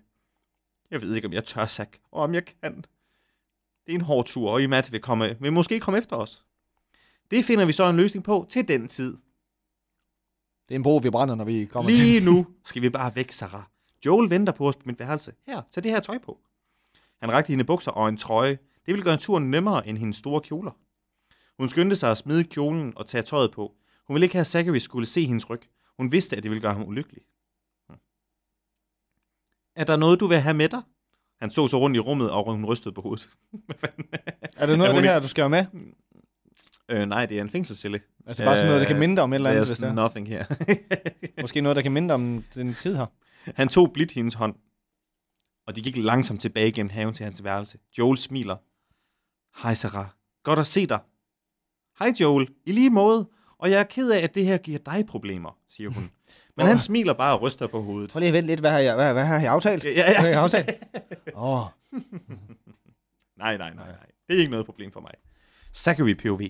Jeg ved ikke, om jeg tør, Zack, og om jeg kan. Det er en hård tur, og Imad vil, komme, vil måske komme efter os. Det finder vi så en løsning på til den tid. Det er en bro, vi brænder, når vi kommer til. Lige nu skal vi bare væk, Sarah. Joel venter på os på mit værelse. Her, tag det her tøj på. Han rakte hende bukser og en trøje. Det ville gøre turen nemmere end hendes store kjoler. Hun skyndte sig at smide kjolen og tage tøjet på. Hun ville ikke have, at Zachary skulle se hendes ryg. Hun vidste, at det ville gøre ham ulykkelig. Hm. Er der noget, du vil have med dig? Han så så rundt i rummet, og hun rystede på hovedet. *laughs* Hvad fanden? Er det noget af det her, du skal have med? Øh, nej, det er en fængselscelle. Altså bare sådan noget, der kan Øh, minde om et eller andet, hvis det er. nothing here. *laughs* Måske noget, der kan minde om den tid her. Han tog blidt hendes hånd, og de gik langsomt tilbage gennem haven til hans værelse. Joel smiler. Hej Sarah, godt at se dig. Hej Joel, i lige måde. Og jeg er ked af, at det her giver dig problemer, siger hun. *laughs* Men han smiler bare og ryster på hovedet. Prøv lige at vente lidt, hvad har jeg, hvad, hvad har jeg aftalt? Ja, ja, ja. Hvad har jeg aftalt? *laughs* Åh, oh, Nej, nej, nej, nej. Det er ikke noget problem for mig. Zachary POV.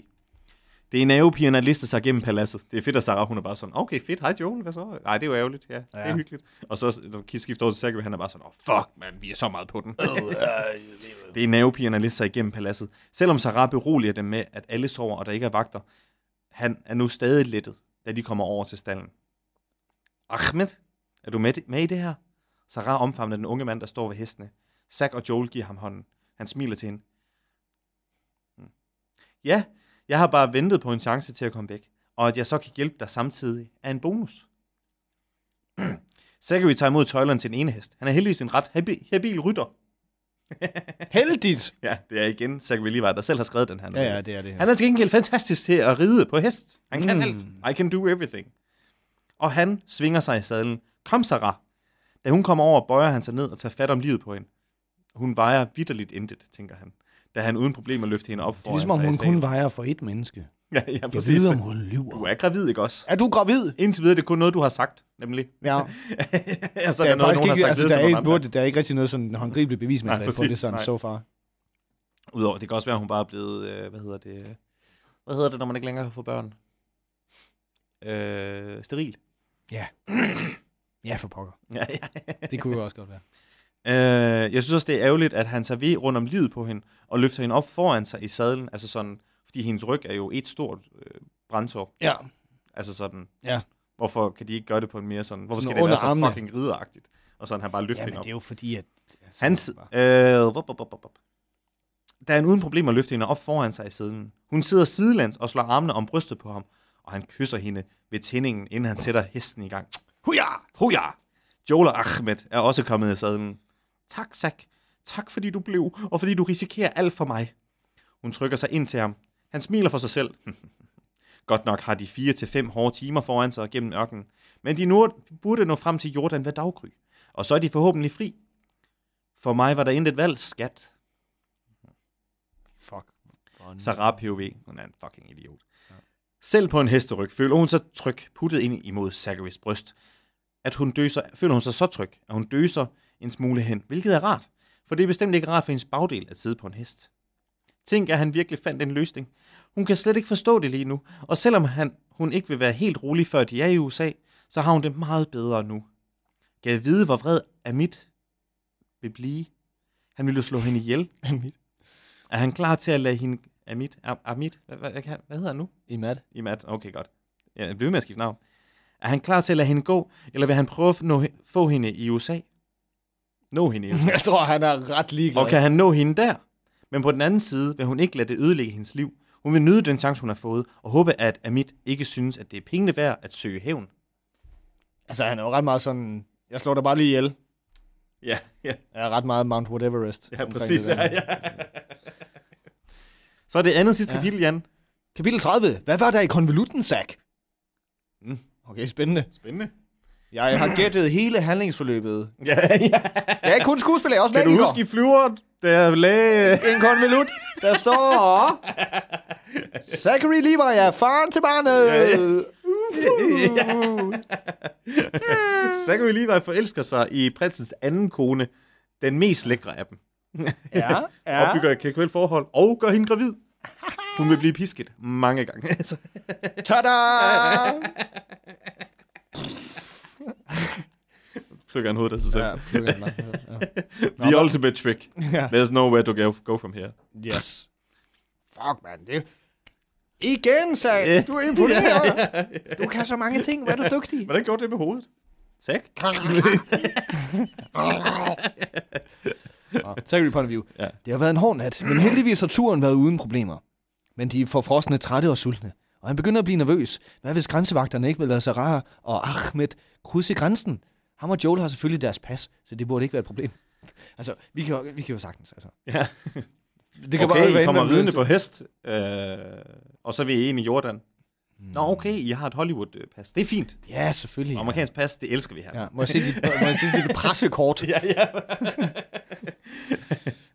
Det er nervepigerne, der lister sig gennem paladset. Det er fedt, at Sarah, hun er bare sådan, okay, fedt, hej Joel, hvad så? Nej, det er jo ærgerligt, ja, det er Ja. hyggeligt. Og så, skifter over til Zachary, han er bare sådan, oh, fuck, man, vi er så meget på den. det er nervepigerne, der lister sig igennem paladset. Selvom Sarah beroliger dem med, at alle sover, og der ikke er vagter, han er nu stadig lettet, da de kommer over til stallen. Ahmed, er du med, med i det her? Sarah omfavner den unge mand, der står ved hestene. Zack og Joel giver ham hånden. Han smiler til hende. Hmm. Ja, jeg har bare ventet på en chance til at komme væk. Og at jeg så kan hjælpe dig samtidig er en bonus. *clears throat* Zachary tager imod tøjlerne til den ene hest. Han er heldigvis en ret habil, habil rytter. *laughs* heldigt! Ja, det er igen Zachary Levi, der selv har skrevet den her. Ja, ja, det er det. Han er til gengæld fantastisk til at ride på hest. Han kan mm. alt. I can do everything. Og han svinger sig i sadlen. Kom, Sarah. Da hun kommer over, bøjer han sig ned og tager fat om livet på hende. Hun vejer vidderligt intet, tænker han. Da han uden problemer løfter hende op Det er ligesom, om hun kun vejer for et menneske. *laughs* Ja, ja, Jeg præcis. ved, om hun lyver. Du er gravid, ikke også? Er du gravid? Indtil videre er det kun noget, du har sagt, nemlig. Ja. *laughs* ja, så Der er, noget, nogen har ikke, sagt altså, der, er ikke, burde, der er ikke rigtig noget sådan håndgribeligt bevismateriale på det sådan nej. so far. Udover, det kan også være, at hun bare er blevet, øh, hvad hedder det, hvad hedder det, når man ikke længere kan få børn? Øh, steril. Ja, *clears throat* for pokker. Ja, ja. Det kunne jo også godt være. Øh, jeg synes også, det er ærgerligt, at han tager ved rundt om livet på hende, og løfter hende op foran sig i sadlen, altså sådan, fordi hendes ryg er jo et stort øh, brændsår. Ja. Altså sådan, Ja. hvorfor kan de ikke gøre det på en mere sådan, hvorfor Sådan skal det være så armene. fucking ridderagtigt? Og sådan han bare løfter Ja, hende op. det er jo fordi, at... altså, Hans, øh, bop, bop, bop, bop. Da han uden problemer løfter hende op foran sig i siden. Hun sidder sidelands og slår armene om brystet på ham, og han kysser hende ved tændingen, inden han sætter hesten i gang. Huja! Huja! Joel og Ahmed er også kommet i sadlen. Tak, Zack. Tak, fordi du blev, og fordi du risikerer alt for mig. Hun trykker sig ind til ham. Han smiler for sig selv. *laughs* Godt nok har de fire til fem hårde timer foran sig gennem ørkenen, men de nu burde nå frem til Jordan ved daggry. Og så er de forhåbentlig fri. For mig var der intet valg, skat. Fuck. Sarah POV, hun er en fucking idiot. Ja. Selv på en hesteryg føler hun sig tryg puttet ind imod Zacharys bryst. At hun døser, føler hun sig så tryg, at hun døser en smule hen, hvilket er rart. For det er bestemt ikke rart for hendes bagdel at sidde på en hest. Tænk, at han virkelig fandt en løsning. Hun kan slet ikke forstå det lige nu, og selvom han, hun ikke vil være helt rolig, før de er i USA, så har hun det meget bedre nu. Jeg vide, hvor vred Amit vil blive? Han ville jo slå hende ihjel. *laughs* Amit. Er han klar til at lade hende... Amit? Am- Amit? Hvad, hvad, hvad, hvad hedder han nu? I mat. Imat. Okay, godt. Jeg bliver med at skifte navn. Er han klar til at lade hende gå, eller vil han prøve at nå, få hende i USA? Nå hende. *laughs* Jeg tror, han er ret ligeglad. Og kan han nå hende der? Men på den anden side vil hun ikke lade det ødelægge hendes liv. Hun vil nyde den chance, hun har fået, og håbe, at Amit ikke synes, at det er pengene værd at søge hævn. Altså, han er jo ret meget sådan... Jeg slår dig bare lige ihjel. Ja, ja, Jeg er ret meget Mount Whateverest. ja præcis. Ja, ja. Så er det andet sidste ja. kapitel, Jan. Kapitel 30. Hvad var der i konvolutten, Zack? Mm. Okay, spændende. Spændende. Jeg har gættet hele handlingsforløbet. *laughs* Ja, ja. Jeg er ikke kun skuespiller, jeg er også Kan du huske i flyveren, der lagde... En konvolut, der står... Zachary Levi er faren til barnet. Uh. *laughs* Zachary Levi forelsker sig i prinsens anden kone, den mest lækre af dem. Ja, Ja. *laughs* Opbygger et seksuelt forhold og gør hende gravid. Hun vil blive pisket mange gange. Tada! *laughs* Plukker han hovedet af sig selv. Ja, plukker han meget. Ja. The ultimate trick. Ja. There's nowhere to go, go from here. Yes. Fuck, man. Det... Igen, Zack. Du er imponerende. *laughs* Du kan så mange ting. Hvor er du dygtig. Hvordan gjorde det med hovedet? Sæk? Zachary *laughs* point of view. Ja. Det har været en hård nat, men heldigvis har turen været uden problemer. Men de er forfrosne, trætte og sultne. Og han begynder at blive nervøs. Hvad hvis grænsevagterne ikke vil lade Sarah og Ahmed krydse grænsen? Ham og Joel har selvfølgelig deres pas, så det burde ikke være et problem. *laughs* Altså, vi kan, jo- vi kan jo sagtens, altså. Ja. *laughs* Det kan okay, være I kommer ridende på hest, øh, og så vil I ind i Jordan. Nå, okay, I har et Hollywood-pas. Det er fint. Ja, selvfølgelig. Amerikansk pas, det elsker vi her. Ja, må jeg se dit, må jeg se dit pressekort? *laughs* ja. ja.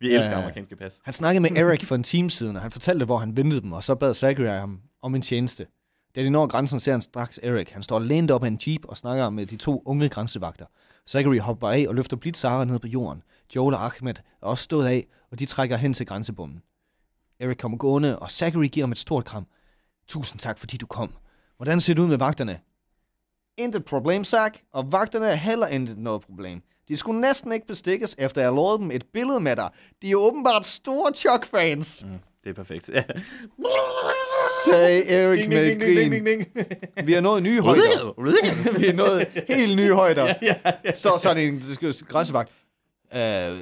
vi elsker Ja. amerikanske pas. Han snakkede med Eric for en time siden, og han fortalte, hvor han ventede dem, og så bad Zachary ham om en tjeneste. Da de når grænsen, ser han straks Eric. Han står lænet op af en jeep og snakker med de to unge grænsevagter. Zachary hopper af og løfter Blitzara ned på jorden. Joel og Ahmed er også stået af, og de trækker hen til grænsebommen. Eric kommer gående, og Zachary giver ham et stort kram. Tusind tak, fordi du kom. Hvordan ser det ud med vagterne? Intet problem, Zach, og vagterne er heller intet noget problem. De skulle næsten ikke bestikkes, efter jeg lovede dem et billede med dig. De er åbenbart store Chuck-fans, Mm, det er perfekt. Ja. *laughs* sagde Eric Ding, med ding, et ding, grin. ding, ding, ding. *laughs* Vi har nået nye højder. *laughs* Vi har nået helt nye højder. Så sådan en grænsevagt. Øh, ja,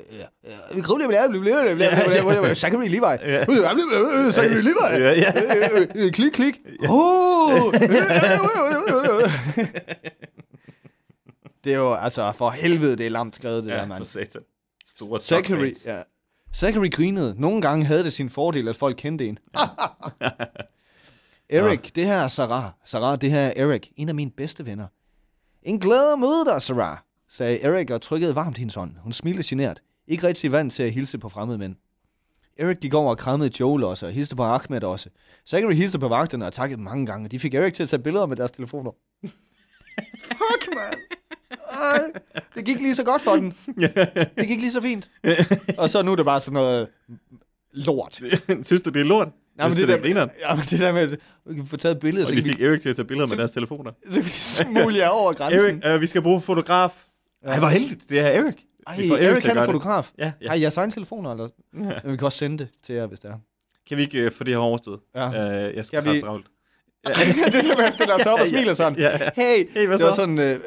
ja. Vi krøvler, vi bliver, vi bliver, Zachary Levi. Zachary Levi. Ja, ja. Øh, øh, Klik, klik. Oh! Det er jo, altså, for helvede, det er lamt skrevet, det der, Ja, mand. for satan. Store Zachary. ja. Zachary grinede. Nogle gange havde det sin fordel, at folk kendte en. *laughs* Eric, det her er Sarah. Sarah, det her er Eric, en af mine bedste venner. En glæde at møde dig, Sarah, sagde Eric og trykkede varmt hendes hånd. Hun smilede genert. Ikke rigtig vant til at hilse på fremmede mænd. Eric gik over og krammede Joel også, og hilste på Ahmed også. Zachary hilste på vagterne og takkede mange gange. De fik Eric til at tage billeder med deres telefoner. *laughs* Fuck, man. Ej, det gik lige så godt for den. Det gik lige så fint. Og så nu er det bare sådan noget lort. *laughs* Synes du, det er lort? Ja, men det, det er der, ja, men det der med, at vi kan få taget et billede, Og så de fik Erik til at tage billeder med deres telefoner. *laughs* vi, så vi smule jer over grænsen. Erik, øh, vi skal bruge fotograf. Ja. Ej, hvor heldigt. Det er Erik. Ej, Vi får Erik, at han er det. fotograf. Ja, ja. Har I jeres egen telefoner, eller? Men vi kan også sende det til jer, hvis det er. Kan vi ikke øh, få det her overstået? Ja. Øh, jeg skal Skal vi- ret travlt. *laughs* det er det med at stille os op og smile sådan. Ja, ja. Hey, Hey, hvad det var så? sådan... Øh,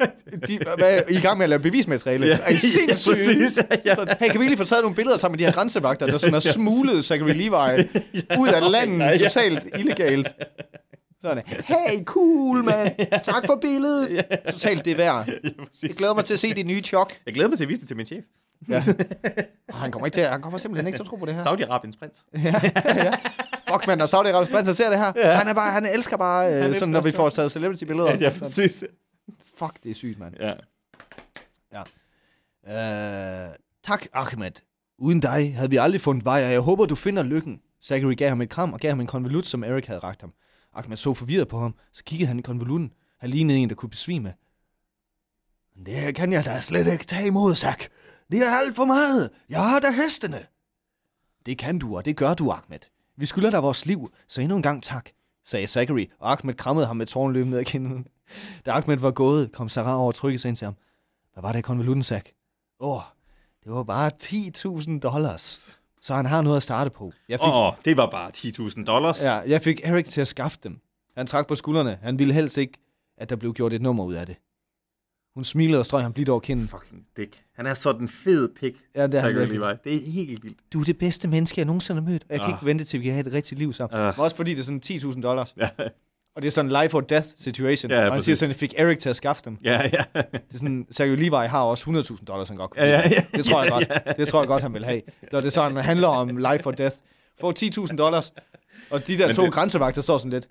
*laughs* de, hvad, I er i gang med at lave bevismateriale. Ja, er I sindssyge? ja, præcis. Ja. Sådan, hey, kan vi lige få taget nogle billeder sammen med de her grænsevagter, der sådan *laughs* har smuglet Zachary Levi *laughs* ud af landet Ja, ja. totalt illegalt? Sådan, hey, cool, man. Tak for billedet. Totalt det værd. Ja, Jeg glæder mig til at se de nye chok. Jeg glæder mig til at vise det til min chef. Ja. Og han kommer ikke til, han kommer simpelthen ikke til at tro på det her. Saudi-Arabiens prins. ja, ja. Fuck, man, når Saudi-Arabiens prins ser det her. Ja. Han, er bare, han elsker bare, øh, elsker sådan, når vi får taget celebrity-billeder. Ja, præcis. Fuck, det er sygt, mand. Ja. Øh, tak, Ahmed. Uden dig havde vi aldrig fundet vej, og jeg håber, du finder lykken. Zachary gav ham et kram og gav ham en konvolut, som Eric havde ragt ham. Ahmed så forvirret på ham, så kiggede han i konvolutten. Han lignede en, der kunne besvime. Det kan jeg da slet ikke tage imod, Zach. Det er alt for meget. Jeg har da hestene. Det kan du, og det gør du, Ahmed. Vi skylder dig vores liv, så endnu en gang tak, sagde Zachary, og Ahmed krammede ham med tårnløb ned ad kinden. Da Ahmed var gået, kom Sarah over og trykkede sig ind til ham. Hvad var det i konvolutten, Zach? Åh, oh, det var bare 10.000 dollars. Så han har noget at starte på. Jeg fik, Åh, oh, det var bare 10.000 dollars. ja, jeg fik Eric til at skaffe dem. Han trak på skuldrene. Han ville helst ikke, at der blev gjort et nummer ud af det. Hun smilede og strøg ham blidt over kinden. Fucking dick. Han er sådan en fed pik, Ja, det er han. Levi. Det er helt vildt. Du er det bedste menneske, jeg nogensinde har mødt, og jeg kan Ah. ikke vente til, vi kan have et rigtigt liv sammen. Uh. Også fordi det er sådan 10.000 dollars. Ja, Og det er sådan en life or death situation. Ja, ja, og han siger sådan, at fik Eric til at skaffe dem. ja, ja. Det er sådan, Sergio Levi har også 100.000 dollars, han godt kunne Ja, ja, ja. Det tror jeg Ja, godt. Det tror jeg godt, han vil have. Når det sådan handler om life or death. Få 10.000 dollars, og de der Men to det- grænsevagter står sådan lidt.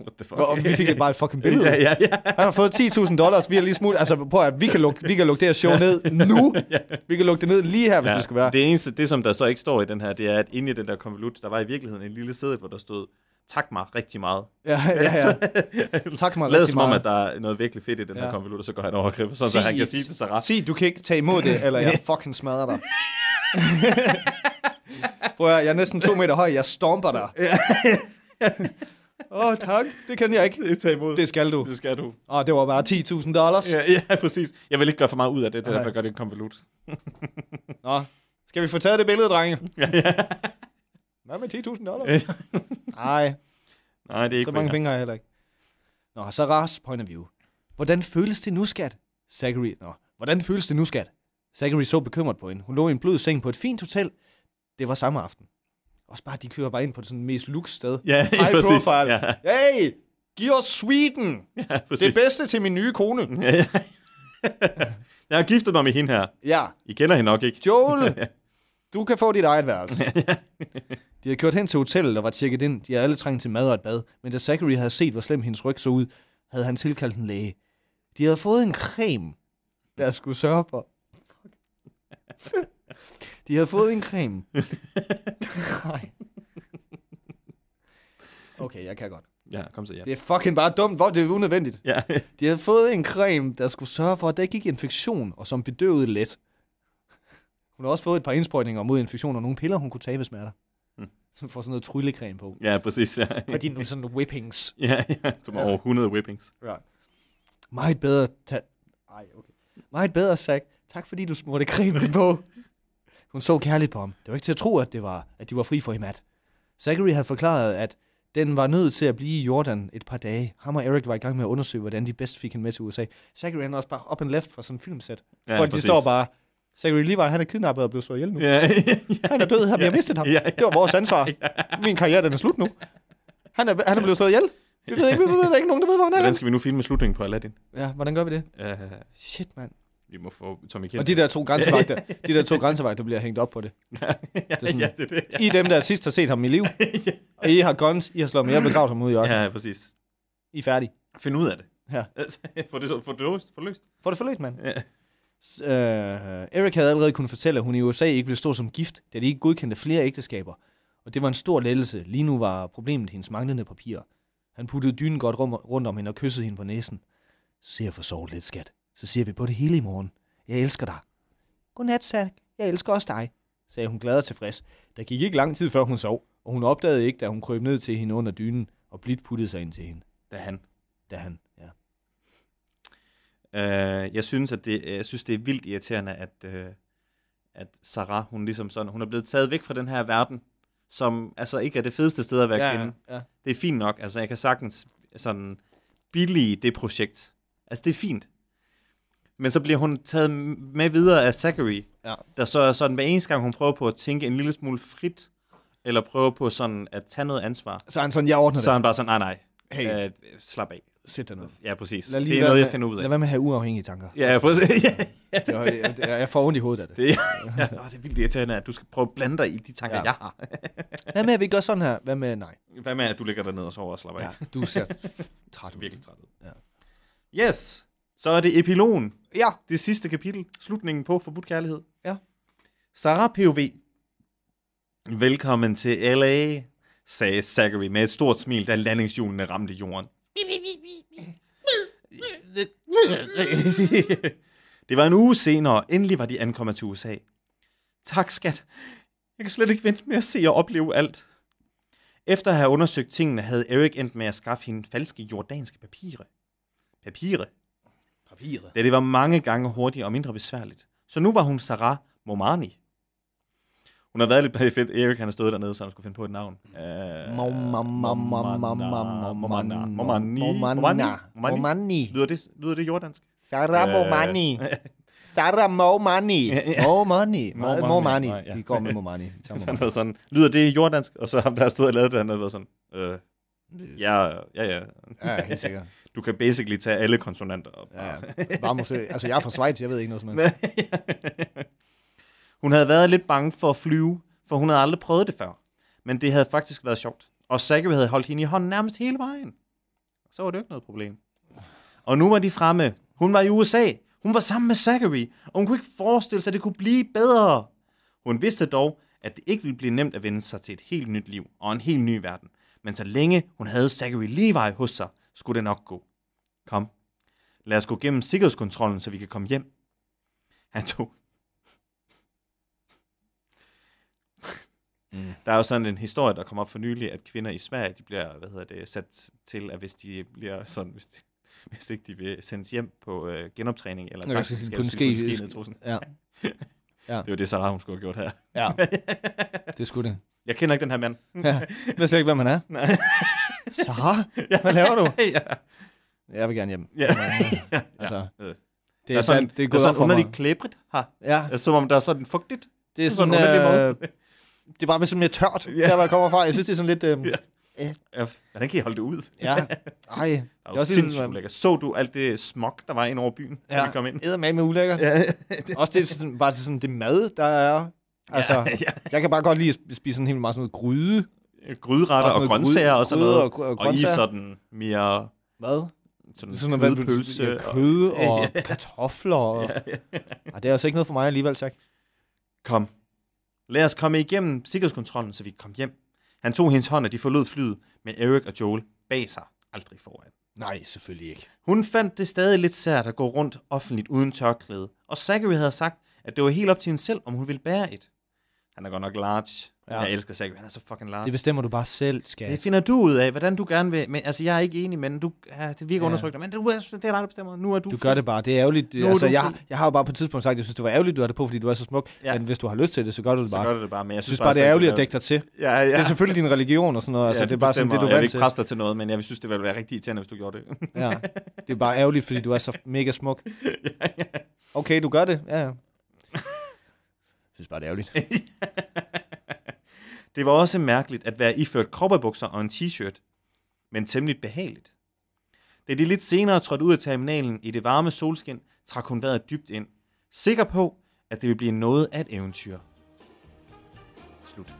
What the fuck? Og vi fik bare et fucking billede. Ja, ja, ja. Han har fået 10.000 dollars, vi har lige smut. Altså prøv at vi kan lukke, vi kan lukke det her show ned nu. *laughs* Vi kan lukke det ned lige her, hvis ja. det skal være. Det eneste, det som der så ikke står i den her, det er, at inde i den der konvolut, der var i virkeligheden en lille sæde, hvor der stod, tak mig rigtig meget. Ja, ja, ja. *laughs* Tak mig rigtig som om, meget. at der er noget virkelig fedt i den Ja. her konvolut, og så går han over og griber, sådan, så han kan sige til Sarah. Sig, du kan ikke tage imod det, eller jeg *laughs* fucking smadrer dig. *laughs* Prøv at, jeg er næsten to meter høj, jeg stomper dig. Åh, oh, tak. Det kan jeg ikke. Det tager imod. Det skal du. det skal du. Åh, oh, det var bare 10.000 dollars. Ja, ja, præcis. Jeg vil ikke gøre for meget ud af det, det er Nej. derfor, jeg gør det en konvolut. Nå, skal vi få taget det billede, drenge? Hvad med 10.000 dollars? Nej, Nej, det er ikke så mange penge har jeg heller ikke. Nå, så Ras point of view. Hvordan føles det nu, skat? Zachary, nå, hvordan føles det nu, skat? Zachary så bekymret på hende. Hun lå i en blød seng på et fint hotel. Det var samme aften. Også bare, de kører bare ind på det sådan mest lux sted. Ja, High præcis. profile. Ja, Hey, giv os Sweden. ja, præcis. Det bedste til min nye kone. Ja, *laughs* ja. jeg har giftet mig med hende her. Ja, I kender hende nok ikke. Joel, *laughs* du kan få dit eget værelse. De havde kørt hen til hotellet og var tjekket ind. De havde alle trængt til mad og et bad. Men da Zachary havde set, hvor slem hendes ryg så ud, havde han tilkaldt en læge. De havde fået en creme, der skulle sørge for... De havde fået en creme. Nej. Okay, jeg kan godt. Ja, kom så, ja. Det er fucking bare dumt. Hvor det er unødvendigt. Ja, De havde fået en creme, der skulle sørge for, at der ikke gik infektion, og som bedøvede let. Hun har også fået et par indsprøjtninger mod infektion, og nogle piller, hun kunne tage ved smerter. Så får sådan noget tryllecreme på. ja, præcis. Ja, Fordi nogle sådan whippings. *laughs* ja, ja. Som over 100 whippings. Ja. Meget bedre. Ta- Ej, okay. Meget bedre, Zach. Tak fordi du smurte cremen på. *laughs* Hun så kærligt på ham. Det var ikke til at tro, at, det var, at de var fri for hende. Zachary havde forklaret, at den var nødt til at blive i Jordan et par dage. Ham og Eric var i gang med at undersøge, hvordan de bedst fik hende med til USA. Zachary er også bare up and left fra sådan en filmsæt. Ja, Ja, hvor de præcis. står bare, Zachary Levi, han er kidnappet og blevet slået ihjel nu. Ja, ja, *laughs* Han er død, vi har mistet ham. Ja, ja. Det var vores ansvar. *laughs* Min karriere, den er slut nu. Han er, han er blevet slået ihjel. Vi ved ikke, vi ved, der er ikke nogen, der ved, hvor han er. Hvordan skal vi nu filme slutningen på Aladdin? Ja, hvordan gør vi det? Uh, Shit, mand. vi må få Tommy Kent. Og de der to grænsevagter, *laughs* de der to grænsevagter bliver hængt op på det. ja, sådan- ja, det er det. Ja. I dem, der sidst har set ham i liv. Og I har guns, I har slået og begravet ham ud i ørkenen. ja, præcis. I er færdige. Find ud af det. Ja. få det, få det. Få det løst. Få det forløst, mand. Ja. Øh, Eric havde allerede kunnet fortælle, at hun i USA ikke ville stå som gift, da de ikke godkendte flere ægteskaber. Og det var en stor lettelse. Lige nu var problemet hendes manglende papirer. Han puttede dynen godt rum, rundt om hende og kyssede hende på næsen. Se at få sovet lidt, skat. Så siger vi på det hele i morgen. Jeg elsker dig. Godnat, Zach. Jeg elsker også dig, sagde hun glad og tilfreds. Der gik ikke lang tid, før hun sov, og hun opdagede ikke, da hun krøb ned til hende under dynen og blidt puttede sig ind til hende. Er han. Da han, ja. Uh, jeg synes, at det, jeg synes, det er vildt irriterende, at, uh, at Sarah, hun ligesom sådan, hun er blevet taget væk fra den her verden, som altså ikke er det fedeste sted at være ja, kvinde. ja. Det er fint nok, altså jeg kan sagtens sådan billige det projekt. Altså det er fint. Men så bliver hun taget med videre af Zachary, Ja. der så er sådan, hver eneste gang hun prøver på at tænke en lille smule frit, eller prøver på sådan at tage noget ansvar, Så er han sådan, jeg ordner så er det. han bare sådan, nej nej, Hey. øh, slap af. Sæt dig ned. Ja, præcis. Lad lige det er noget, jeg finder ud af. Lad være med at have uafhængige tanker. Ja, præcis. *laughs* Ja, ja. Det jeg, jeg får ondt i hovedet af det. Det, er, ja. Åh, det er vildt irriterende, at du skal prøve at blande dig i de tanker, Ja. ja. jeg har. Hvad med, at vi gør sådan her? Hvad med, nej. Hvad med, at du ligger dernede og sover og slapper af? Ja, du ser *laughs* træt ud. virkelig træt ud. Ja. Yes. Så er det epilogen. Ja. Det sidste kapitel. Slutningen på Forbudt Kærlighed. Ja. Sarah POV. Velkommen til L.A., sagde Zachary med et stort smil, da landingshjulene ramte jorden. *laughs* Det var en uge senere, og endelig var de ankommet til USA. Tak, skat. Jeg kan slet ikke vente med at se og opleve alt. Efter at have undersøgt tingene, havde Erik endt med at skaffe hende falske jordanske papirer. Papirer? Papiret. Da det var mange gange hurtigere og mindre besværligt. Så nu var hun Sarah Momani. Hun har været lidt bag fedt. Erik han har stået dernede, så han skulle finde på et navn. Uh, Momani. Lyder det, lyder det jordansk? Sarah Øh. Momani. Sarah Momani. Momani. Momani. Vi går med Momani. *laughs* Han sådan, lyder det jordansk? Og så ham, der har stået og lavet det, han har været sådan, øh, ja, ja, ja. Ja, helt sikkert. *laughs* Du kan basically tage alle konsonanter op. Ja, bare måske. Altså, jeg er fra Schweiz, jeg ved ikke noget som helst. *laughs* hun havde været lidt bange for at flyve, for hun havde aldrig prøvet det før. Men det havde faktisk været sjovt. Og Zachary havde holdt hende i hånden nærmest hele vejen. Så var det jo ikke noget problem. Og nu var de fremme. Hun var i USA. Hun var sammen med Zachary, og hun kunne ikke forestille sig, at det kunne blive bedre. Hun vidste dog, at det ikke ville blive nemt at vende sig til et helt nyt liv og en helt ny verden. Men så længe hun havde Zachary Levi hos sig, skulle det nok gå. Kom, lad os gå gennem sikkerhedskontrollen, så vi kan komme hjem. Han tog... Mm. Der er jo sådan en historie, der kom op for nylig, at kvinder i Sverige, de bliver, hvad hedder det, sat til, at hvis de bliver sådan, hvis, de, *laughs* hvis ikke de vil sendes hjem på øh, genoptræning, eller tvangsægteskab, kunne så ske- ske ned i trussen. Ja, *laughs* Det var det, Sarah, hun skulle have gjort her. ja. *laughs* Det skulle det. Jeg kender ikke den her mand. Ja. Jeg ved slet ikke, hvem han er. Nej. Sarah, hvad laver du? ja. Jeg vil gerne hjem. Ja. Ja, altså, Øh. det er sådan, det er der er gået sådan underligt klæbrigt her. Ja, Altså, Som om der er sådan fugtigt. det er sådan sådan, øh, det bare sådan mere tørt, Ja. der hvor jeg kommer fra. Jeg synes, det er sådan lidt... Øh, Ja. Ja, Hvordan kan I holde det ud? ja, *laughs* ej. Det er også sindssygt sådan, ulækkert. Så du alt det smog, der var ind over byen, da ja, vi kom ind? eddermame med ulækkert. Ja, *laughs* Også det, sådan, bare sådan, det mad, der er. Altså, *laughs* ja. jeg kan bare godt lide at spise sådan helt meget sådan noget gryde. Gryderetter og noget grøntsager gryde- og sådan noget. og og Og, og i sådan mere Hvad? sådan, Sådan noget kødpølse. ja, og- kød og kartofler. Og, Ja, ja. Ej, det er altså ikke noget for mig alligevel, tak. Kom. Lad os komme igennem sikkerhedskontrollen, så vi kan komme hjem. Han tog hendes hånd, og de forlod flyet med Eric og Joel bag sig. Aldrig foran. Nej, selvfølgelig ikke. Hun fandt det stadig lidt sært at gå rundt offentligt uden tørklæde, og Zachary havde sagt, at det var helt op til hende selv, om hun ville bære et. Han er godt nok large. Ja. Jeg elsker Zachary, han er så fucking large. Det bestemmer du bare selv, skat. Det finder du ud af, hvordan du gerne vil. Men, altså, jeg er ikke enig, men du, ja, det virker Ja. undertrykt. Men du, er- det er dig, der bestemmer. Nu er du Du fri. gør det bare. Det er ærgerligt. Nu er altså, du jeg, jeg har jo bare på et tidspunkt sagt, at jeg synes, det var ærgerligt, du har det på, fordi du er så smuk. Ja. Men hvis du har lyst til det, så gør du det Så bare. gør du det bare. Men jeg Jeg synes bare, det er ærgerligt at er- dække dig til. Ja, ja. Det er selvfølgelig din religion og sådan noget. Altså, ja, det er bare sådan det, du er Jeg vil ikke presse dig til noget, men jeg synes, det ville være rigtig irriterende, hvis du gjorde det. Ja. Det er bare ærgerligt, fordi du er så mega smuk. *laughs* Okay, du gør det. Ja, ja. Jeg synes bare, det er ærgerligt. *laughs* det var også mærkeligt at være iført kropperbukser og en t-shirt, men temmelig behageligt. Da de lidt senere trådte ud af terminalen i det varme solskin, trak hun vejret dybt ind, sikker på, at det ville blive noget af et eventyr. Slut.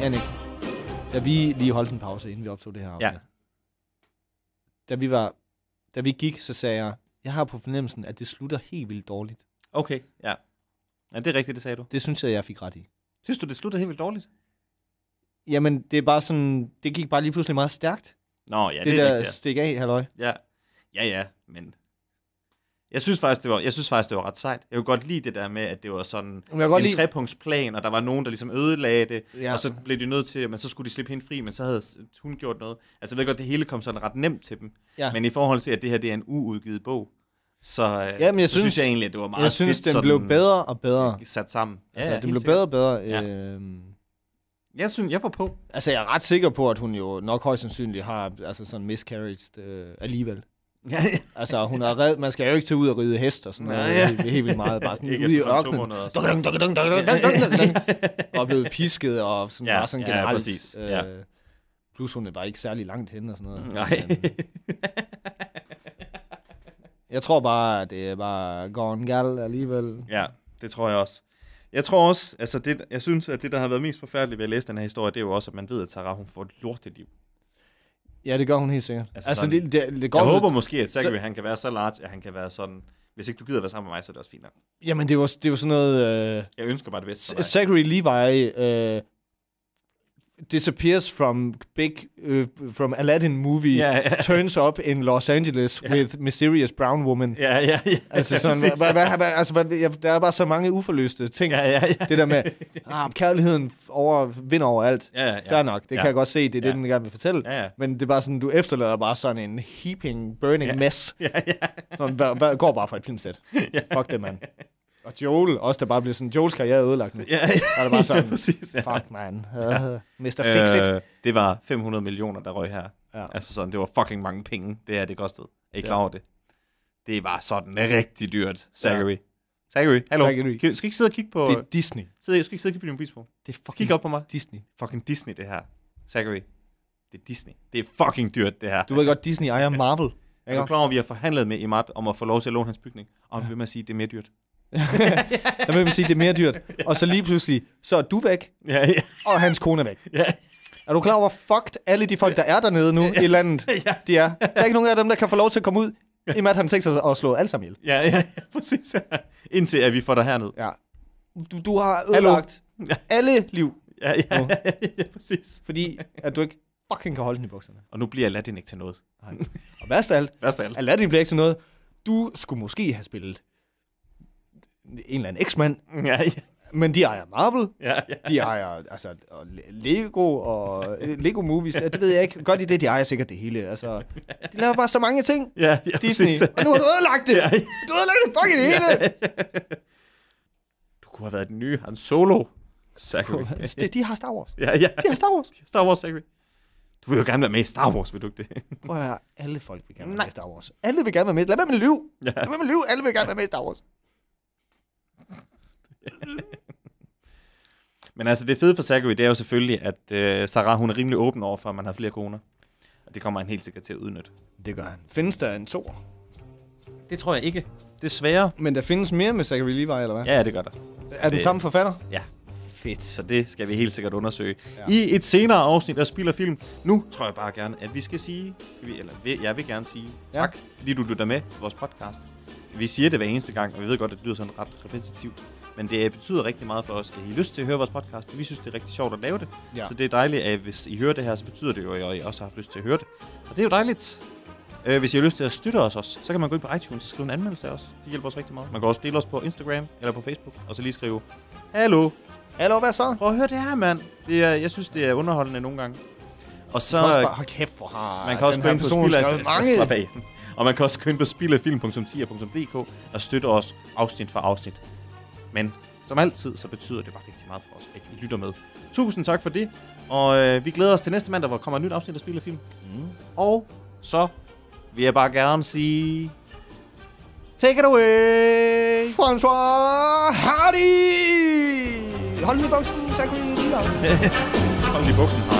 Janik, da vi lige holdt en pause, inden vi optog det her afsnit. Ja. Da vi var, da vi gik, så sagde jeg, jeg har på fornemmelsen, at det slutter helt vildt dårligt. Okay, ja. Ja, det er rigtigt, det sagde du. Det synes jeg, jeg fik ret i. Synes du, det sluttede helt vildt dårligt? Jamen, det er bare sådan, det gik bare lige pludselig meget stærkt. Nå, ja, det, det, det er der rigtigt. stik af, halløj. Ja. ja, ja, men... Jeg synes, faktisk, det var, jeg synes faktisk, det var ret sejt. Jeg kunne godt lide det der med, at det var sådan Jeg en lide, trepunktsplan, og der var nogen, der ligesom ødelagde det, Ja. og så blev de nødt til, men så skulle de slippe hende fri, men så havde hun gjort noget. Altså jeg ved godt, det hele kom sådan ret nemt til dem. Ja. Men i forhold til, at det her det er en uudgivet bog, så, øh, Ja, men jeg så synes, synes- jeg egentlig, at det var meget jeg synes, fedt den sådan blev bedre og bedre. sat sammen. Ja, Altså, ja, den blev sikkert. bedre og bedre. Ja. Øhm, Jeg synes, jeg var på. altså, jeg er ret sikker på, at hun jo nok højst sandsynligt har altså sådan miscarriage øh, alligevel. Ja. Altså, hun er red. Man skal jo ikke tage ud og ride hest og sådan noget. Ja, ja. Det er helt vildt meget. Bare sådan ude i ørkenen. Og blevet pisket og sådan, ja, bare sådan generelt. Ja, præcis. Øh, ja. Plus hun var ikke særlig langt henne og sådan noget. Nej. Øh, jeg tror bare, at det er bare gone gal alligevel. Ja, det tror jeg også. Jeg tror også, altså det, jeg synes, at det, der har været mest forfærdeligt ved at læse den her historie, det er jo også, at man ved, at Sarah, hun får et lorteliv. Ja, det gør hun helt sikkert. Altså Altså, sådan- altså det, det, det går Jeg jo- håber måske, at Zachary, han kan være så large, at han kan være sådan, hvis ikke du gider være sammen med mig, så er det også fint nok. Jamen, det var, det var sådan noget... Øh, Jeg ønsker bare det bedste for dig. Zachary Levi øh, disappears from big uh, from Aladdin movie Ja, ja. turns up in Los Angeles Ja. with mysterious brown woman. Ja, ja, ja. Altså sådan, hvad, hvad, hvad, altså, hvad, der er bare så mange uforløste ting. Ja, ja, ja. Det der med, ah, kærligheden over, vinder over alt. Ja, ja. Fair nok, det Ja. kan jeg godt se, det er det, Ja. den gerne vil fortælle. Ja, ja. Men det er bare sådan, du efterlader bare sådan en heaping, burning Ja. mess. Ja, ja. Sådan, hvad, hvad, går bare fra et filmsæt. *laughs* Ja. Fuck det, mand. Og Joel, også der bare bliver sådan, Joels karriere er ødelagt nu. Ja, *laughs* ja. Og det bare sådan, ja, præcis. Ja. Fuck, man. Uh, Mr. Fix It. Øh, det var 500 millioner, der røg her. Ja. Altså sådan, det var fucking mange penge, det er det kostede. Er I klar Ja. over det? Det var sådan rigtig dyrt, Zachary. Zachary, hallo. Zachary. Skal ikke sidde og kigge på... Det er Disney. Sidde, skal I ikke sidde og kigge på din mobiltelefon? Det er fucking Kig op på mig. Disney. Fucking Disney, det her. Zachary. Det er Disney. Det er fucking dyrt, det her. Du ved godt, Disney ejer Marvel. er Ikke? du klar over, at vi har forhandlet med Imad om at få lov til at låne hans bygning? Og han vil med at sige, at det er mere dyrt. Der vil vi sige, det er mere dyrt. Og så lige pludselig, så er du væk, Ja, ja. og hans kone er væk. ja. Er du klar over, hvor fucked alle de folk, der er dernede nu i landet, *laughs* Ja. de er? Der er ikke nogen af dem, der kan få lov til at komme ud, i og med, at han tænker sig at slå alle sammen ihjel. Ja, ja, ja, *laughs* præcis. Ja. Indtil at vi får dig herned. Ja. Du, du har Hallo? ødelagt Ja. alle liv, Ja, ja, Nu. ja, *laughs* ja, præcis. fordi at du ikke fucking kan holde den i bukserne. Og nu bliver Aladdin ikke til noget. Og værst af alt, Værst af alt. Aladdin bliver ikke til noget. Du skulle måske have spillet en eller anden X-mand, *laughs* Ja, ja, men de ejer Marvel, ja, ja. de ejer altså, og Le- Lego og øh, Lego Movies, det ved jeg ikke. Gør de det, de ejer sikkert det hele. Altså, de laver bare så mange ting, ja, ja Disney. præcis. Og nu har du ødelagt det. Ja, ja. Du har ødelagt det fucking hele. Du kunne have været den nye Han Solo. Zachary. *laughs* Det, de har Star Wars. ja, ja. De har Star Wars. Star Wars, Zachary. Du vil jo gerne være med i Star Wars, vil du ikke det? *laughs* Prøv at høre, alle folk vil gerne være Nej. med i Star Wars. Alle vil gerne være med. Lad være med at lyve. Ja. Lad være med at lyve. Alle vil gerne være med i Star Wars. Men altså, det fede for Zachary, det er jo selvfølgelig, at øh, Sarah, hun er rimelig åben over for, at man har flere koner. Og det kommer han helt sikkert til at udnytte. Det gør han. Findes der en to? Det tror jeg ikke. Desværre. Men der findes mere med Zachary Levi, eller hvad? Ja, ja, det gør der. er den det- samme forfatter? Ja. Fedt. Så det skal vi helt sikkert undersøge. Ja. I et senere afsnit af Spil og Film. Nu tror jeg bare gerne, at vi skal sige, skal vi, eller vil- jeg vil gerne sige Ja. tak, fordi du lytter med på vores podcast. Vi siger det hver eneste gang, og vi ved godt, at det lyder sådan ret repetitivt. Men det betyder rigtig meget for os, at I har lyst til at høre vores podcast. Vi synes, det er rigtig sjovt at lave det. Ja. Så det er dejligt, at hvis I hører det her, så betyder det jo, at I også har haft lyst til at høre det. Og det er jo dejligt. Øh, hvis I har lyst til at støtte os også, så kan man gå ind på iTunes og skrive en anmeldelse af os. Det hjælper os rigtig meget. Man kan også dele os på Instagram eller på Facebook, og så lige skrive, Hallo, Hallo, hvad så? Prøv at høre det her, mand. Det er, jeg synes, det er underholdende nogle gange. Og så... Så, også bare, kæft, hvor har man kan også gå ind på spil mange. *laughs* Af. Og man kan også gå ind på spilafilm.10.dk og støtte os afsnit for afsnit. Men som altid, så betyder det bare rigtig meget for os, at I lytter med. Tusind tak for det. Og øh, vi glæder os til næste mandag, hvor der kommer et nyt afsnit af Spil og Film. Mm. Og så vil jeg bare gerne sige... Take it away! François Hardy! Hold i buksen, Zachary Levi. Hold i buksen,